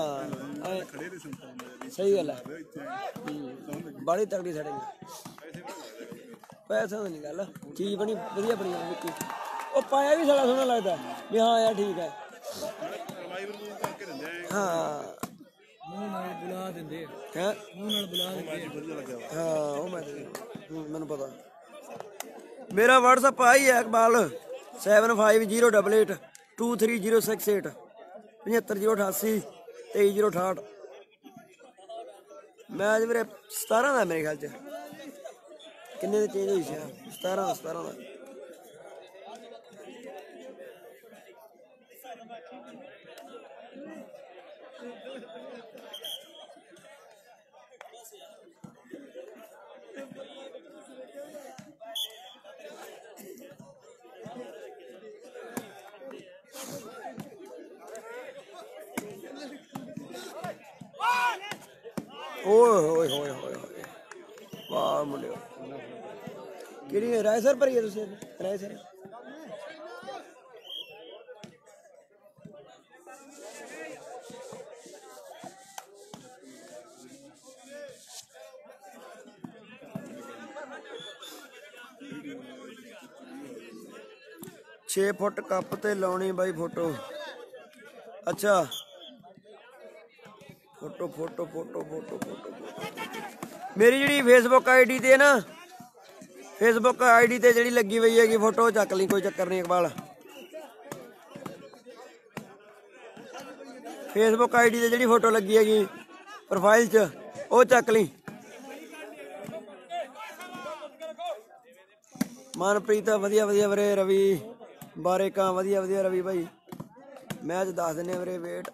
ਖੜੇ ਦੇ ਸੰਤਾਂ ਸਹੀ ਗੱਲ ਹੈ। ਬਾਹਲੀ ਤਗੜੀ ਸੈਟਿੰਗ ਪੈਸਾ ਨਹੀਂ ਗੱਲ। ਚੀਜ਼ ਬਣੀ ਵਧੀਆ ਬਣੀ ਆ ਵਿੱਕੀ। ਉਹ ਪਾਇਆ ਵੀ ਸਾਲਾ ਸੋਹਣਾ ਲੱਗਦਾ। ਵੀ ਹਾਂ ਯਾਰ ਠੀਕ ਹੈ ਰਿਵਾਈਵਰ ਨੂੰ ਕਰਕੇ ਦਿੰਦੇ ਆ। ਹਾਂ। ਮੂੰਹ ਨਾਲ ਬੁਲਾ ਦਿੰਦੇ ਆ। ਹੈ? ਮੂੰਹ ਨਾਲ ਬੁਲਾ ਦਿੰਦੇ। ਹਾਂ ਉਹ ਮੈਂ ਮੈਨੂੰ ਪਤਾ। ਮੇਰਾ WhatsApp ਆਈ ਹੈ ਇਕਬਾਲ 7508 23068 75088 23068 ਮੈਚ ਵੀਰੇ 17 ਦਾ ਮੇਰੇ ਖਿਆਲ ਚ। ਕਿੰਨੇ ਦੇ ਚੇਂਜ ਹੋਈ ਸੀ? 17 ਦਾ 17 ਦਾ। ਓਏ ਹੋਏ ਹੋਏ ਹੋਏ ਹੋਏ। ਵਾਹ ਮੁੰਡਿਓ। ਕਿਹੜੀ ਰਾਇਸਰ ਭਰੀ ਹੈ ਤੁਸੀਂ ਰਾਇਸਰ ਛੇ ਫੁੱਟ ਕੱਪ ਤੇ ਲਾਉਣੀ ਬਾਈ ਫੋਟੋ। ਅੱਛਾ। Photo photo photo photo photo ਮੇਰੀ ਜਿਹੜੀ ਫੇਸਬੁੱਕ ਆਈਡੀ ਤੇ ਨਾ ਫੇਸਬੁੱਕ ਆਈਡੀ ਤੇ ਜਿਹੜੀ ਲੱਗੀ ਹੋਈ ਹੈਗੀ ਫੋਟੋ ਚੱਕ ਲਈ, ਕੋਈ ਚੱਕਰ ਨਹੀਂ ਇਕਬਾਲ। ਫੇਸਬੁੱਕ ਆਈਡੀ ਤੇ ਜਿਹੜੀ ਫੋਟੋ ਲੱਗੀ ਹੈਗੀ ਪ੍ਰੋਫਾਈਲ 'ਚ, ਉਹ ਚੱਕ ਲਈ। ਮਨਪ੍ਰੀਤ, ਵਧੀਆ ਵਧੀਆ ਵੀਰੇ ਰਵੀ। ਬਾਰੇ ਕਾਂ ਵਧੀਆ ਵਧੀਆ ਰਵੀ ਭਾਈ। ਮੈਚ ਦੱਸ ਦਿੰਨੇ ਵੀਰੇ ਵੇਟ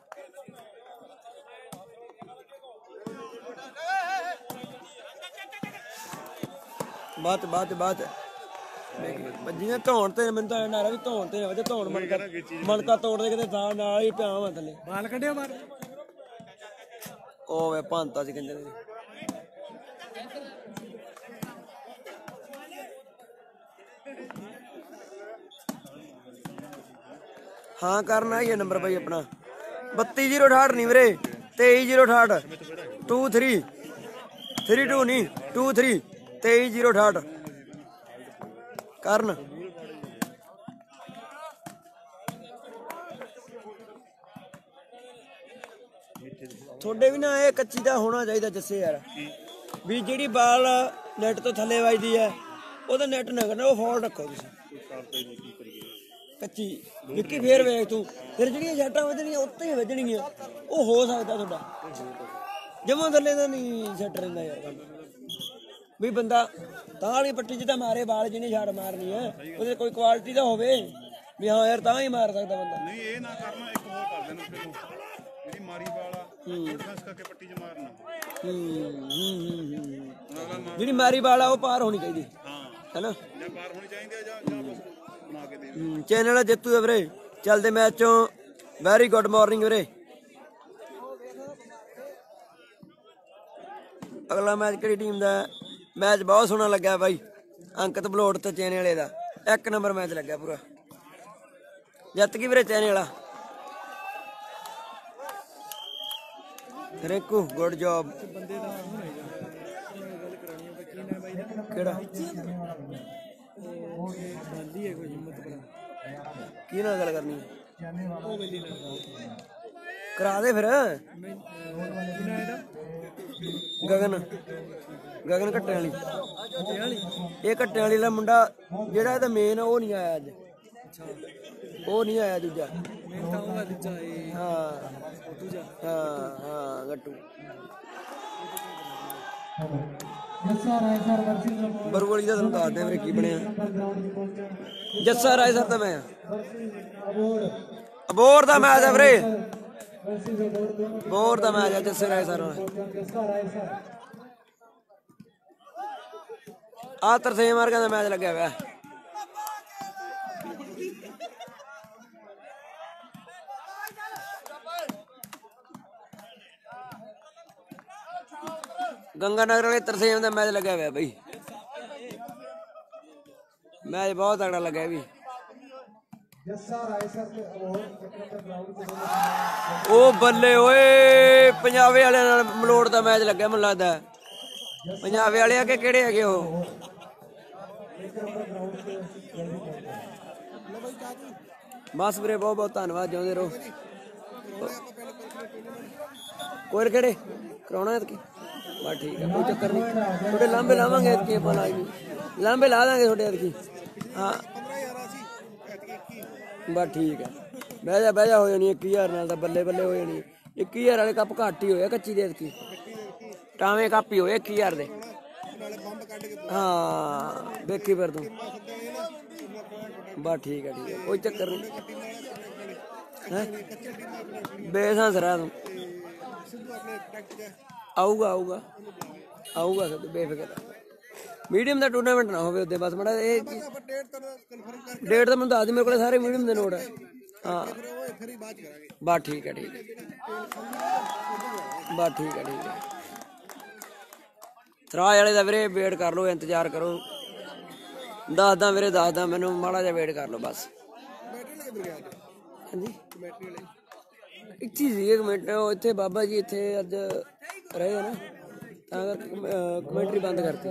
ਬਾਤ ਬਾਤ ਬਾਤ ਜਿਵੇਂ ਧੌਣ ਤੇ ਮੈਨੂੰ ਤਾਂ ਨਾਰਾ ਵੀ ਧੌਣ ਤੇ ਵਜੇ ਧੌਣ ਮਣਕਾ ਮਣਕਾ ਤੋੜਦੇ ਕਿਤੇ ਥਾਂ ਨਾਲ ਹੀ ਪਿਆ ਮੈਂ ਥੱਲੇ। ਬਾਲ ਕੱਢਿਓ ਬਾਹਰ। ਉਹ ਵੇ ਭਾਂਤਾ ਸੀ ਕੰਜਰ ਦੀ ਹਾਂ ਕਰਨਾ ਇਹ ਨੰਬਰ ਬਾਈ ਆਪਣਾ। 32068 ਨਹੀਂ ਵੀਰੇ। 23068 23 32 ਨਹੀਂ 23 23068 ਕਰਨ। ਤੁਹਾਡੇ ਵੀ ਨਾ ਇਹ ਕੱਚੀ ਦਾ ਹੋਣਾ ਚਾਹੀਦਾ ਜੱਸੇ ਯਾਰ। ਵੀ ਜਿਹੜੀ ਬਾਲ ਨੈਟ ਤੋਂ ਥੱਲੇ ਵੱਜਦੀ ਹੈ, ਉਹਦਾ ਨੈਟ ਨਾ ਕਰਨਾ ਉਹ ਫਾਲ ਰੱਖੋ ਤੁਸੀਂ। ਕੱਚੀ। ਵਿੱਕੀ ਫੇਰ ਵੇਖ ਤੂੰ। ਫਿਰ ਜਿਹੜੀਆਂ ਸ਼ਾਟਾਂ ਵੱਜਣੀਆਂ ਉੱਤੇ ਹੀ ਵੱਜਣਗੀਆਂ। ਉਹ ਹੋ ਸਕਦਾ ਤੁਹਾਡਾ। ਜਮਾਂ ਥੱਲੇ ਦਾ ਨਹੀਂ ਸੈੱਟ ਰਹਿੰਦਾ ਯਾਰ ਵੀ ਬੰਦਾ ਤਾਂ ਵਾਲੀ ਪੱਟੀ 'ਚ ਤਾਂ ਮਾਰੇ ਬਾਲ ਜਿਹਨੇ ਛਾੜ ਮਾਰਨੀ ਹੈ ਉਹਦੇ ਕੋਈ ਕੁਆਲਿਟੀ ਤਾਂ ਹੋਵੇ। ਵੀ ਹਾਂ ਯਾਰ ਤਾਂ ਹੀ ਮਾਰ ਸਕਦਾ ਬੰਦਾ। ਨਹੀਂ ਇਹ ਨਾ ਕਰਨਾ ਇੱਕ ਹੋਰ ਕਰ ਦੇਣਾ ਫਿਰ ਜਿਹੜੀ ਮਾਰੀ ਵਾਲਾ ਡਿਫੈਂਸ ਕਰਕੇ ਪੱਟੀ 'ਚ ਮਾਰਨਾ। ਹੂੰ। ਜਿਹੜੀ ਮਾਰੀ ਆ ਉਹ ਪਾਰ ਹੋਣੀ ਚਾਹੀਦੀ। ਹਾਂ। ਹੈਨਾ? ਜਾਂ ਪਾਰ ਹੋਣੀ ਚਾਹੀਦੀ ਹੈ ਜਾਂ ਜਾਂ ਬਸ ਬਣਾ ਕੇ ਦੇ ਚੈਨਲ ਵਾਲਾ ਜੇਤੂ ਹੈ ਵੀਰੇ। ਚੱਲਦੇ ਮੈਚ ਚੋਂ। ਵੈਰੀ ਗੁੱਡ ਮਾਰਨਿੰਗ ਵੀਰੇ। ਅਗਲਾ ਮੈਚ ਕਿਹੜੀ ਟੀਮ ਦਾ ਮੈਚ ਬਹੁਤ ਸੋਹਣਾ ਲੱਗਾ ਬਾਈ। ਅੰਕਿਤ ਬਲੋਟ ਤੇ ਚੈਨੇ ਵਾਲੇ ਦਾ। ਇੱਕ ਨੰਬਰ ਮੈਚ ਲੱਗਾ ਪੂਰਾ। ਜਿੱਤ ਗਈ ਵੀਰੇ ਚੈਨੇ ਵਾਲਾ। ਰਿੰਕੂ ਗੁੱਡ ਜੌਬ ਬੰਦੇ ਗੱਲ ਕਿਹੜਾ? ਕੀ ਨਾਲ ਗੱਲ ਕਰਨੀ ਕਰਾ ਦੇ ਫਿਰ। ਗਗਨ। ਗਗਨ ਘੱਟੇ ਵਾਲੀ। ਇਹ ਘੱਟੇ ਵਾਲੀ ਦਾ ਮੁੰਡਾ ਜਿਹੜਾ ਇਹਦਾ ਮੇਨ ਉਹ ਨਹੀਂ ਆਇਆ ਅੱਜ। ਉਹ ਨਹੀਂ ਆਇਆ ਦੂਜਾ। ਮੈਂ ਤਾਂ ਉਹਦਾ ਦੂਜਾ ਇਹ ਹਾਂ। ਦੂਜਾ ਹਾਂ ਹਾਂ ਗੱਟੂ। ਜੱਸਾ ਰਾਏ ਸਰ ਵਰਸਿੰਗ ਰਿਪੋਰਟ ਬਰਵਾਲੀ ਦਾ ਤੁਹਾਨੂੰ ਦੱਸ ਦੇ ਵੀਰੇ ਕੀ ਬਣਿਆ। ਜੱਸਾ ਰਾਏ ਸਰ ਦਾ ਮੈਂ ਅਬੋਰ ਦਾ ਮੈਚ ਹੈ ਵੀਰੇ। ਬੋਰ ਦਾ ਮੈਚ ਹੈ ਜੱਸੇ ਰਾਏ ਸਰ ਆ ਤਰਸੇਮ ਮਾਰਗਾ ਦਾ ਮੈਚ ਲੱਗਿਆ ਹੋਇਆ ਗੰਗਾ ਨਗਰ ਵਾਲੇ ਤਰਸੇਮ ਦਾ ਮੈਚ ਲੱਗਿਆ ਹੋਇਆ ਬਈ ਮੈਚ ਬਹੁਤ ਤਗੜਾ ਲੱਗਿਆ ਇਹ ਵੀ ਉਹ ਬੱਲੇ। ਓਏ ਪੰਜਾਬੇ ਵਾਲਿਆਂ ਨਾਲ ਮਲੋੜ ਦਾ ਮੈਚ ਲੱਗਿਆ ਮੈਨੂੰ ਲੱਗਦਾ। ਪੰਜਾਬੇ ਵਾਲੇ ਆ ਕਿ ਕਿਹੜੇ ਹੈਗੇ ਉਹ? ਬਸ ਵੀਰੇ ਬਹੁਤ ਬਹੁਤ ਧੰਨਵਾਦ ਜਿਉਂਦੇ ਰਹੋ। ਕੋਈ ਕਿਹੜੇ? ਕਰਾਉਣਾ ਹੈ ਕੀ ਬਸ ਠੀਕ ਹੈ ਕੋਈ ਚੱਕਰ ਨਹੀਂ। ਤੁਹਾਡੇ ਲਾਂਬੇ ਲਾਵਾਂਗੇ ਕੀ ਆਪਾਂ ਲਾਈ ਲਾਂਬੇ ਲਾ ਦਾਂਗੇ ਤੁਹਾਡੇ ਐਤਕੀ। ਹਾਂ। ਬਸ ਠੀਕ ਹੈ ਬਹਿ ਜਾ ਬਹਿ ਜਾ ਹੋ ਜਾਣੀ 1000 ਨਾਲ ਤਾਂ ਬੱਲੇ ਬੱਲੇ ਹੋ ਜਾਣੀ 1000 ਵਾਲੇ ਕੱਪ ਘੱਟ ਹੀ ਹੋਇਆ ਕੱਚੀ ਦੇ ਐਤਕੀ ਟਾਵੇਂ ਕੱਪ ਹੀ ਹੋਏ 1000 ਦੇ। ਹਾਂ ਦੇਖੀ ਫਿਰ ਤੂੰ। ਬਸ ਠੀਕ ਹੈ ਠੀਕ ਹੈ ਕੋਈ ਚੱਕਰ ਨਹੀਂ ਹੈ? ਬੇਸਾਂ ਸਰਾ ਤੂੰ। ਆਊਗਾ ਆਊਗਾ। ਆਊਗਾ ਸਦ ਬੇਫਿਕਰ ਮੀਡੀਅਮ ਦਾ ਟੂਰਨਾਮੈਂਟ ਨਾ ਹੋਵੇ ਉੱਤੇ ਬਸ ਮੜਾ ਇਹ ਡੇਟ ਤਾਂ ਮੈਨੂੰ ਦੱਸ ਦੇ ਮੇਰੇ ਕੋਲ ਸਾਰੇ ਮੀਡੀਅਮ ਦੇ ਨੋਟ ਹੈ। ਹਾਂ ਬਸ ਠੀਕ ਹੈ ਠੀਕ ਹੈ ਬਸ ਠੀਕ ਹੈ ਠੀਕ ਹੈ ਸਰਾਜ ਵਾਲੇ ਦਾ ਵੀਰੇ ਵੇਟ ਕਰ ਲਓ ਇੰਤਜ਼ਾਰ ਕਰੋ। ਦੱਸਦਾ ਵੀਰੇ ਦੱਸਦਾ ਮੈਨੂੰ ਮਾੜਾ ਜਿਹਾ ਵੇਟ ਕਰ ਲਓ ਬਸ। ਹਾਂਜੀ? ਇੱਕ ਮਿੰਟ ਉਹ ਇੱਥੇ ਬਾਬਾ ਜੀ ਇੱਥੇ ਅੱਜ ਰਹੇ ਨਾ। ਤਾਂ ਕਮੈਂਟਰੀ ਬੰਦ ਕਰਤੀ।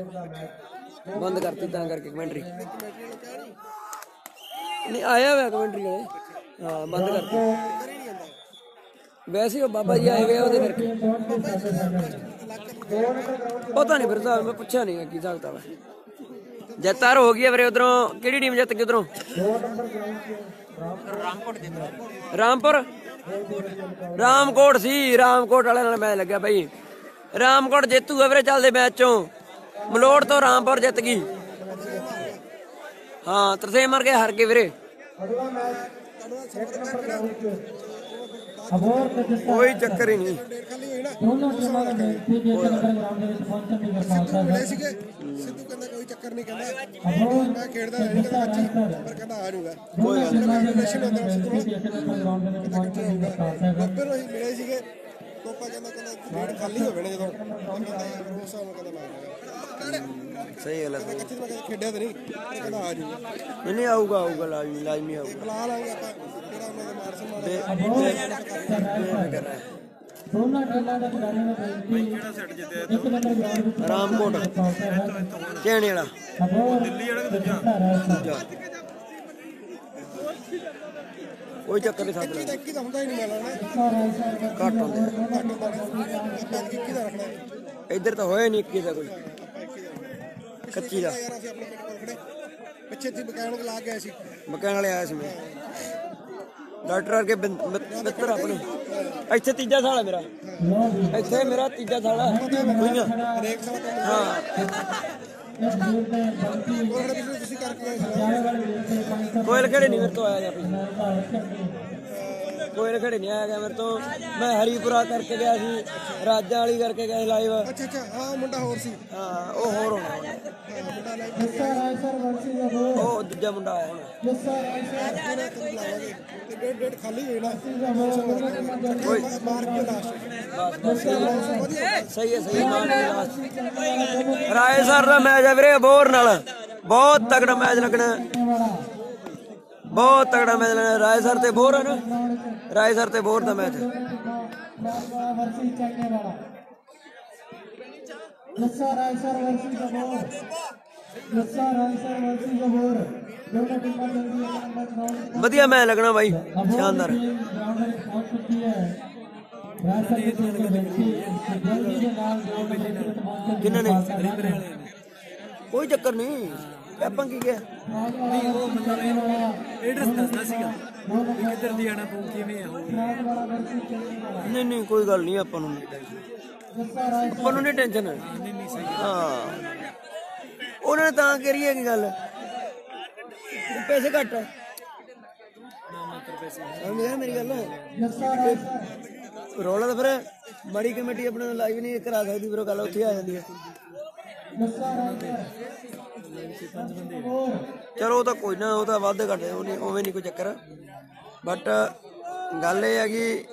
ਬੰਦ ਕਰਤੀ ਤਾਂ ਕਰਕੇ ਕਮੈਂਟਰੀ। ਨਹੀਂ, ਆਇਆ ਹੋਇਆ ਕਮੈਂਟਰੀ ਵਾਲੇ ਹਾਂ, ਬੰਦ ਕਰਤੀ। ਵੈਸੇ ਉਹ ਬਾਬਾ ਜੀ ਆਏ ਹੋਏ ਉਹਦੇ ਕਰਕੇ। ਪਤਾ ਨਹੀਂ ਫਿਰ ਸਾਹਿਬ ਮੈਂ ਪੁੱਛਿਆ ਨਹੀਂ ਕੀ ਸਕਦਾ ਵਾ ਜੱਤਾਰ ਹੋ ਗਈ ਵੀਰੇ ਉਧਰੋਂ। ਕਿਹੜੀ ਟੀਮ ਜਿੱਤ ਗਈ ਉਧਰੋਂ? ਰਾਮਪੁਰ ਰਾਮਕੋਟ। ਸੀ, ਰਾਮਕੋਟ ਵਾਲਿਆਂ ਨਾਲ ਮੈਚ ਲੱਗਿਆ ਭਾਈ ਰਾਮਕੋਟ ਜੇਤੂ ਹੈ ਵੀਰੇ ਚੱਲਦੇ ਮੈਚ ਚੋਂ। ਮਲੋੜ ਤੋਂ ਰਾਮਪੁਰ ਜਿੱਤ ਗਈ। ਹਾਂ ਤਰਸੇਮ ਮਰ ਕੇ ਹਾਰ ਗਏ ਵੀਰੇ। ਕੋਈ ਚੱਕਰ ਹੀ ਨਹੀਂ। ਦੋਨੋਂ ਟੀਮਾਂ ਦੇ ਮੇਲ ਤੇ ਇੱਕ ਨੰਬਰ ਗਰਾਊਂਡ ਦੇ ਵਿੱਚ ਪਹੁੰਚਣ ਦੀ ਕਿਰਪਾਲਤਾ ਹੈ ਸੀਗੇ। ਸਿੱਧੂ ਕਹਿੰਦਾ ਕੋਈ ਚੱਕਰ ਨਹੀਂ ਕਹਿੰਦਾ ਮੈਂ ਖੇਡਦਾ ਨਹੀਂ ਕਹਿੰਦਾ ਬੱਚੀ ਪਰ ਕਹਿੰਦਾ ਆ ਜਾਊਗਾ। ਕੋਈ ਗੱਲ ਨਹੀਂ ਰਿਲੇਸ਼ਨ ਹੁੰਦਾ ਸਿੱਧੂ ਗਰਾਊਂਡ ਦੇ ਵਿੱਚ ਪਹੁੰਚਣ ਦੀ ਕਿਰਪਾਲਤਾ ਹੈ ਬੱਬੇ ਨੂੰ ਅਸੀਂ ਮਿਲੇ ਸੀਗੇ। ਕੋਪਾ ਕਹਿੰਦਾ ਕਹਿੰਦਾ ਡੇਢ ਖਾਲੀ ਹੋਵੇ ਨੇ ਜਦੋਂ। ਕਹਿੰਦਾ ਯਾਰ ਉਸ ਹਿਸਾਬ ਨਾਲ ਕਹਿੰਦਾ ਮੈਂ ਜਾਊਗਾ ਸਹੀ ਗੱਲ ਹੈ ਕੱਚੀ ਮੈਂ ਖੇਡਿਆ ਤੇ ਨਹੀਂ? ਕਹਿੰਦਾ ਆ ਜਾਊਗਾ ਨਹੀਂ ਨਹੀਂ ਆਊਗਾ ਆਊਗਾ ਲਾਜ਼ਮੀ ਲਾਜ਼ਮੀ ਆਊਗਾ। ਬੁਲਾ ਲਾਂਗੇ ਆਪਾਂ। ਜਿਹੜਾ ਉਹਨਾਂ ਦੇ ਮਾਰ ਸਮਾਰ ਹੈ ਦੋਨਾਂ ਟੀਮਾਂ ਦੇ ਖਿਡਾਰੀਆਂ ਨੂੰ ਬੇਨਤੀ ਇੱਕ ਨੰਬਰ ਗਰਾਊਂਡ ਵਿੱਚ ਰਾਮਕੋਟ। ਚੇਣੇ ਵਾਲਾ। ਦਿੱਲੀ ਵਾਲਾ ਕਿ ਦੂਜਾ। ਕੋਈ ਚੱਕਰ ਨਹੀਂ ਸਾਡਾ ਇੱਕ ਹੀ ਤਾਂ ਹੁੰਦਾ ਹੀ ਨਹੀਂ ਸਰ ਘੱਟ ਹੁੰਦੇ ਆ। ਘੱਟ ਹੁੰਦਾ ਆਪਾਂ ਇੱਕ ਹੀ ਦਾ ਰੱਖਣਾ ਇੱਧਰ ਤਾਂ ਹੋਇਆ ਨਹੀਂ ਇੱਕੀ ਦਾ ਕੋਈ। ਕੱਚੀ ਦਾ। ਯਾਰ ਅਸੀਂ ਆਪਣੇ ਪਿੰਡ ਕੋਲ ਖੜੇ ਪਿੱਛੇ ਤੇ ਮਕੈਨਿਕ ਲਾ ਕੇ ਆਏ ਸੀ। ਮਕਾਨ ਵਾਲੇ ਆਇਆ ਸੀ ਮੈਂ। ਡਾਕਟਰ ਮਿ- ਮਿੱਤਰ ਆਪਣੇ। ਇੱਥੇ ਤੀਜਾ ਸਾਲ ਹੈ ਮੇਰਾ। ਇੱਥੇ ਮੇਰਾ ਤੀਜਾ ਸਾਲ ਹੈ ਹੋਈਆਂ ਹਰੇਕ ਸਾਲ ਕੰਮ ਹਾਂ ਕੋਇਲ ਖੜੇ ਨਹੀਂ ਮੇਰੇ ਤੋਂ ਆਇਆ ਗਿਆ ਪਿੱਛੇ। ਦਾ ਰੱਖਣਗੇ ਕੋਇਲ ਖੜੇ ਨਹੀਂ ਆਇਆ ਗਿਆ ਮੇਰੇ ਤੋਂ। ਮੈਂ ਹਰੀਪੁਰਾ ਕਰਕੇ ਗਿਆ ਸੀ ਰਾਜਾਂ ਵਾਲੀ ਕਰਕੇ ਗਿਆ ਸੀ ਲਾਈਵ ਅੱਛਾ ਅੱਛਾ ਹਾਂ ਮੁੰਡਾ ਹੋਰ ਸੀ। ਹਾਂ ਉਹ ਹੋਰ ਹੋਣਾ। ਹਾਂ, ਮੁੰਡਾ live Jassa Rai sir versus ਦਾ ਬੋਰ ਉਹ ਦੂਜਾ ਮੁੰਡਾ ਆਇਆ ਹੁਣ। ਤੇ ਡੇਢ ਡੇਢ ਖਾਲੀ ਹੋਈ ਨਾ। ਮਾਰ ਕੇ ਲਾਸਟ ਸਹੀ ਹੈ ਸਹੀ ਹੈ ਹੈ ਮਾਰ ਕੇ ਲਾਸਟ। ਰਾਏ ਸਰ ਦਾ ਮੈਚ ਹੈ ਵੀਰੇ ਬੋਰ ਨਾਲ। ਬਹੁਤ ਤਗੜਾ ਮੈਚ ਲੱਗਣਾ। ਬਹੁਤ ਤਗੜਾ ਮੈਚ ਲੱਗਣਾ। ਰਾਏ ਸਰ ਤੇ ਬੋਰ ਹੈ ਨਾ। ਰਾਏ ਸਰ ਤੇ ਬੋਰ ਦਾ ਮੈਚ ਵਾਲਾ ਜੱਸਾ ਰਾਏ ਸਰ ਵਰਸੀ ਦਾ ਬੋਰ। ਵਧੀਆ ਮੈਚ ਲੱਗਣਾ ਬਾਈ, ਸ਼ਾਨਦਾਰ। ਗਰਾਊਂਡ ਨੇ? ਕੋਈ ਚੱਕਰ ਨਹੀਂ, ਆਪਾਂ ਕੀ ਗਿਆ ਨਹੀਂ ਉਹ ਮਤਲਬ ਐਡਰੈਸ ਦੱਸਦਾ ਸੀਗਾ ਵੀ ਕਿੱਧਰ ਦੀ ਆਣਾ ਪਊ ਕਿਵੇਂ ਆ ਨਹੀਂ ਨਹੀਂ, ਕੋਈ ਗੱਲ ਨਹੀਂ, ਆਪਾਂ ਨੂੰ ਨਹੀਂ ਟੈਨਸ਼ਨ। ਆਪਾਂ ਨੂੰ ਨਹੀਂ ਟੈਨਸ਼ਨ। ਹਾਂ। ਉਹਨਾਂ ਨੇ ਤਾਂ ਕਰੀ ਹੈ ਗੱਲ। ਪੈਸੇ ਘੱਟ ਸਮਝਿਆ ਮੇਰੀ ਗੱਲ? ਜੱਸਾ ਤਾਂ ਫਿਰ ਮਾੜੀ ਕਮੇਟੀ ਆਪਣੇ ਲਾਈਵ ਨਹੀਂ, ਕਰਾ ਸਕਦੀ ਫਿਰ ਉਹ ਗੱਲ ਉੱਥੇ ਆ ਜਾਂਦੀ ਹੈ ਚਲੋ ਉਹ ਤਾਂ ਕੋਈ ਨਾ, ਉਹ ਤਾਂ ਵੱਧ ਘੱਟ ਉਹ ਨਹੀਂ ਉਵੇਂ ਨਹੀਂ ਕੋਈ ਚੱਕਰ। ਬਟ ਗੱਲ ਇਹ ਹੈ ਕਿ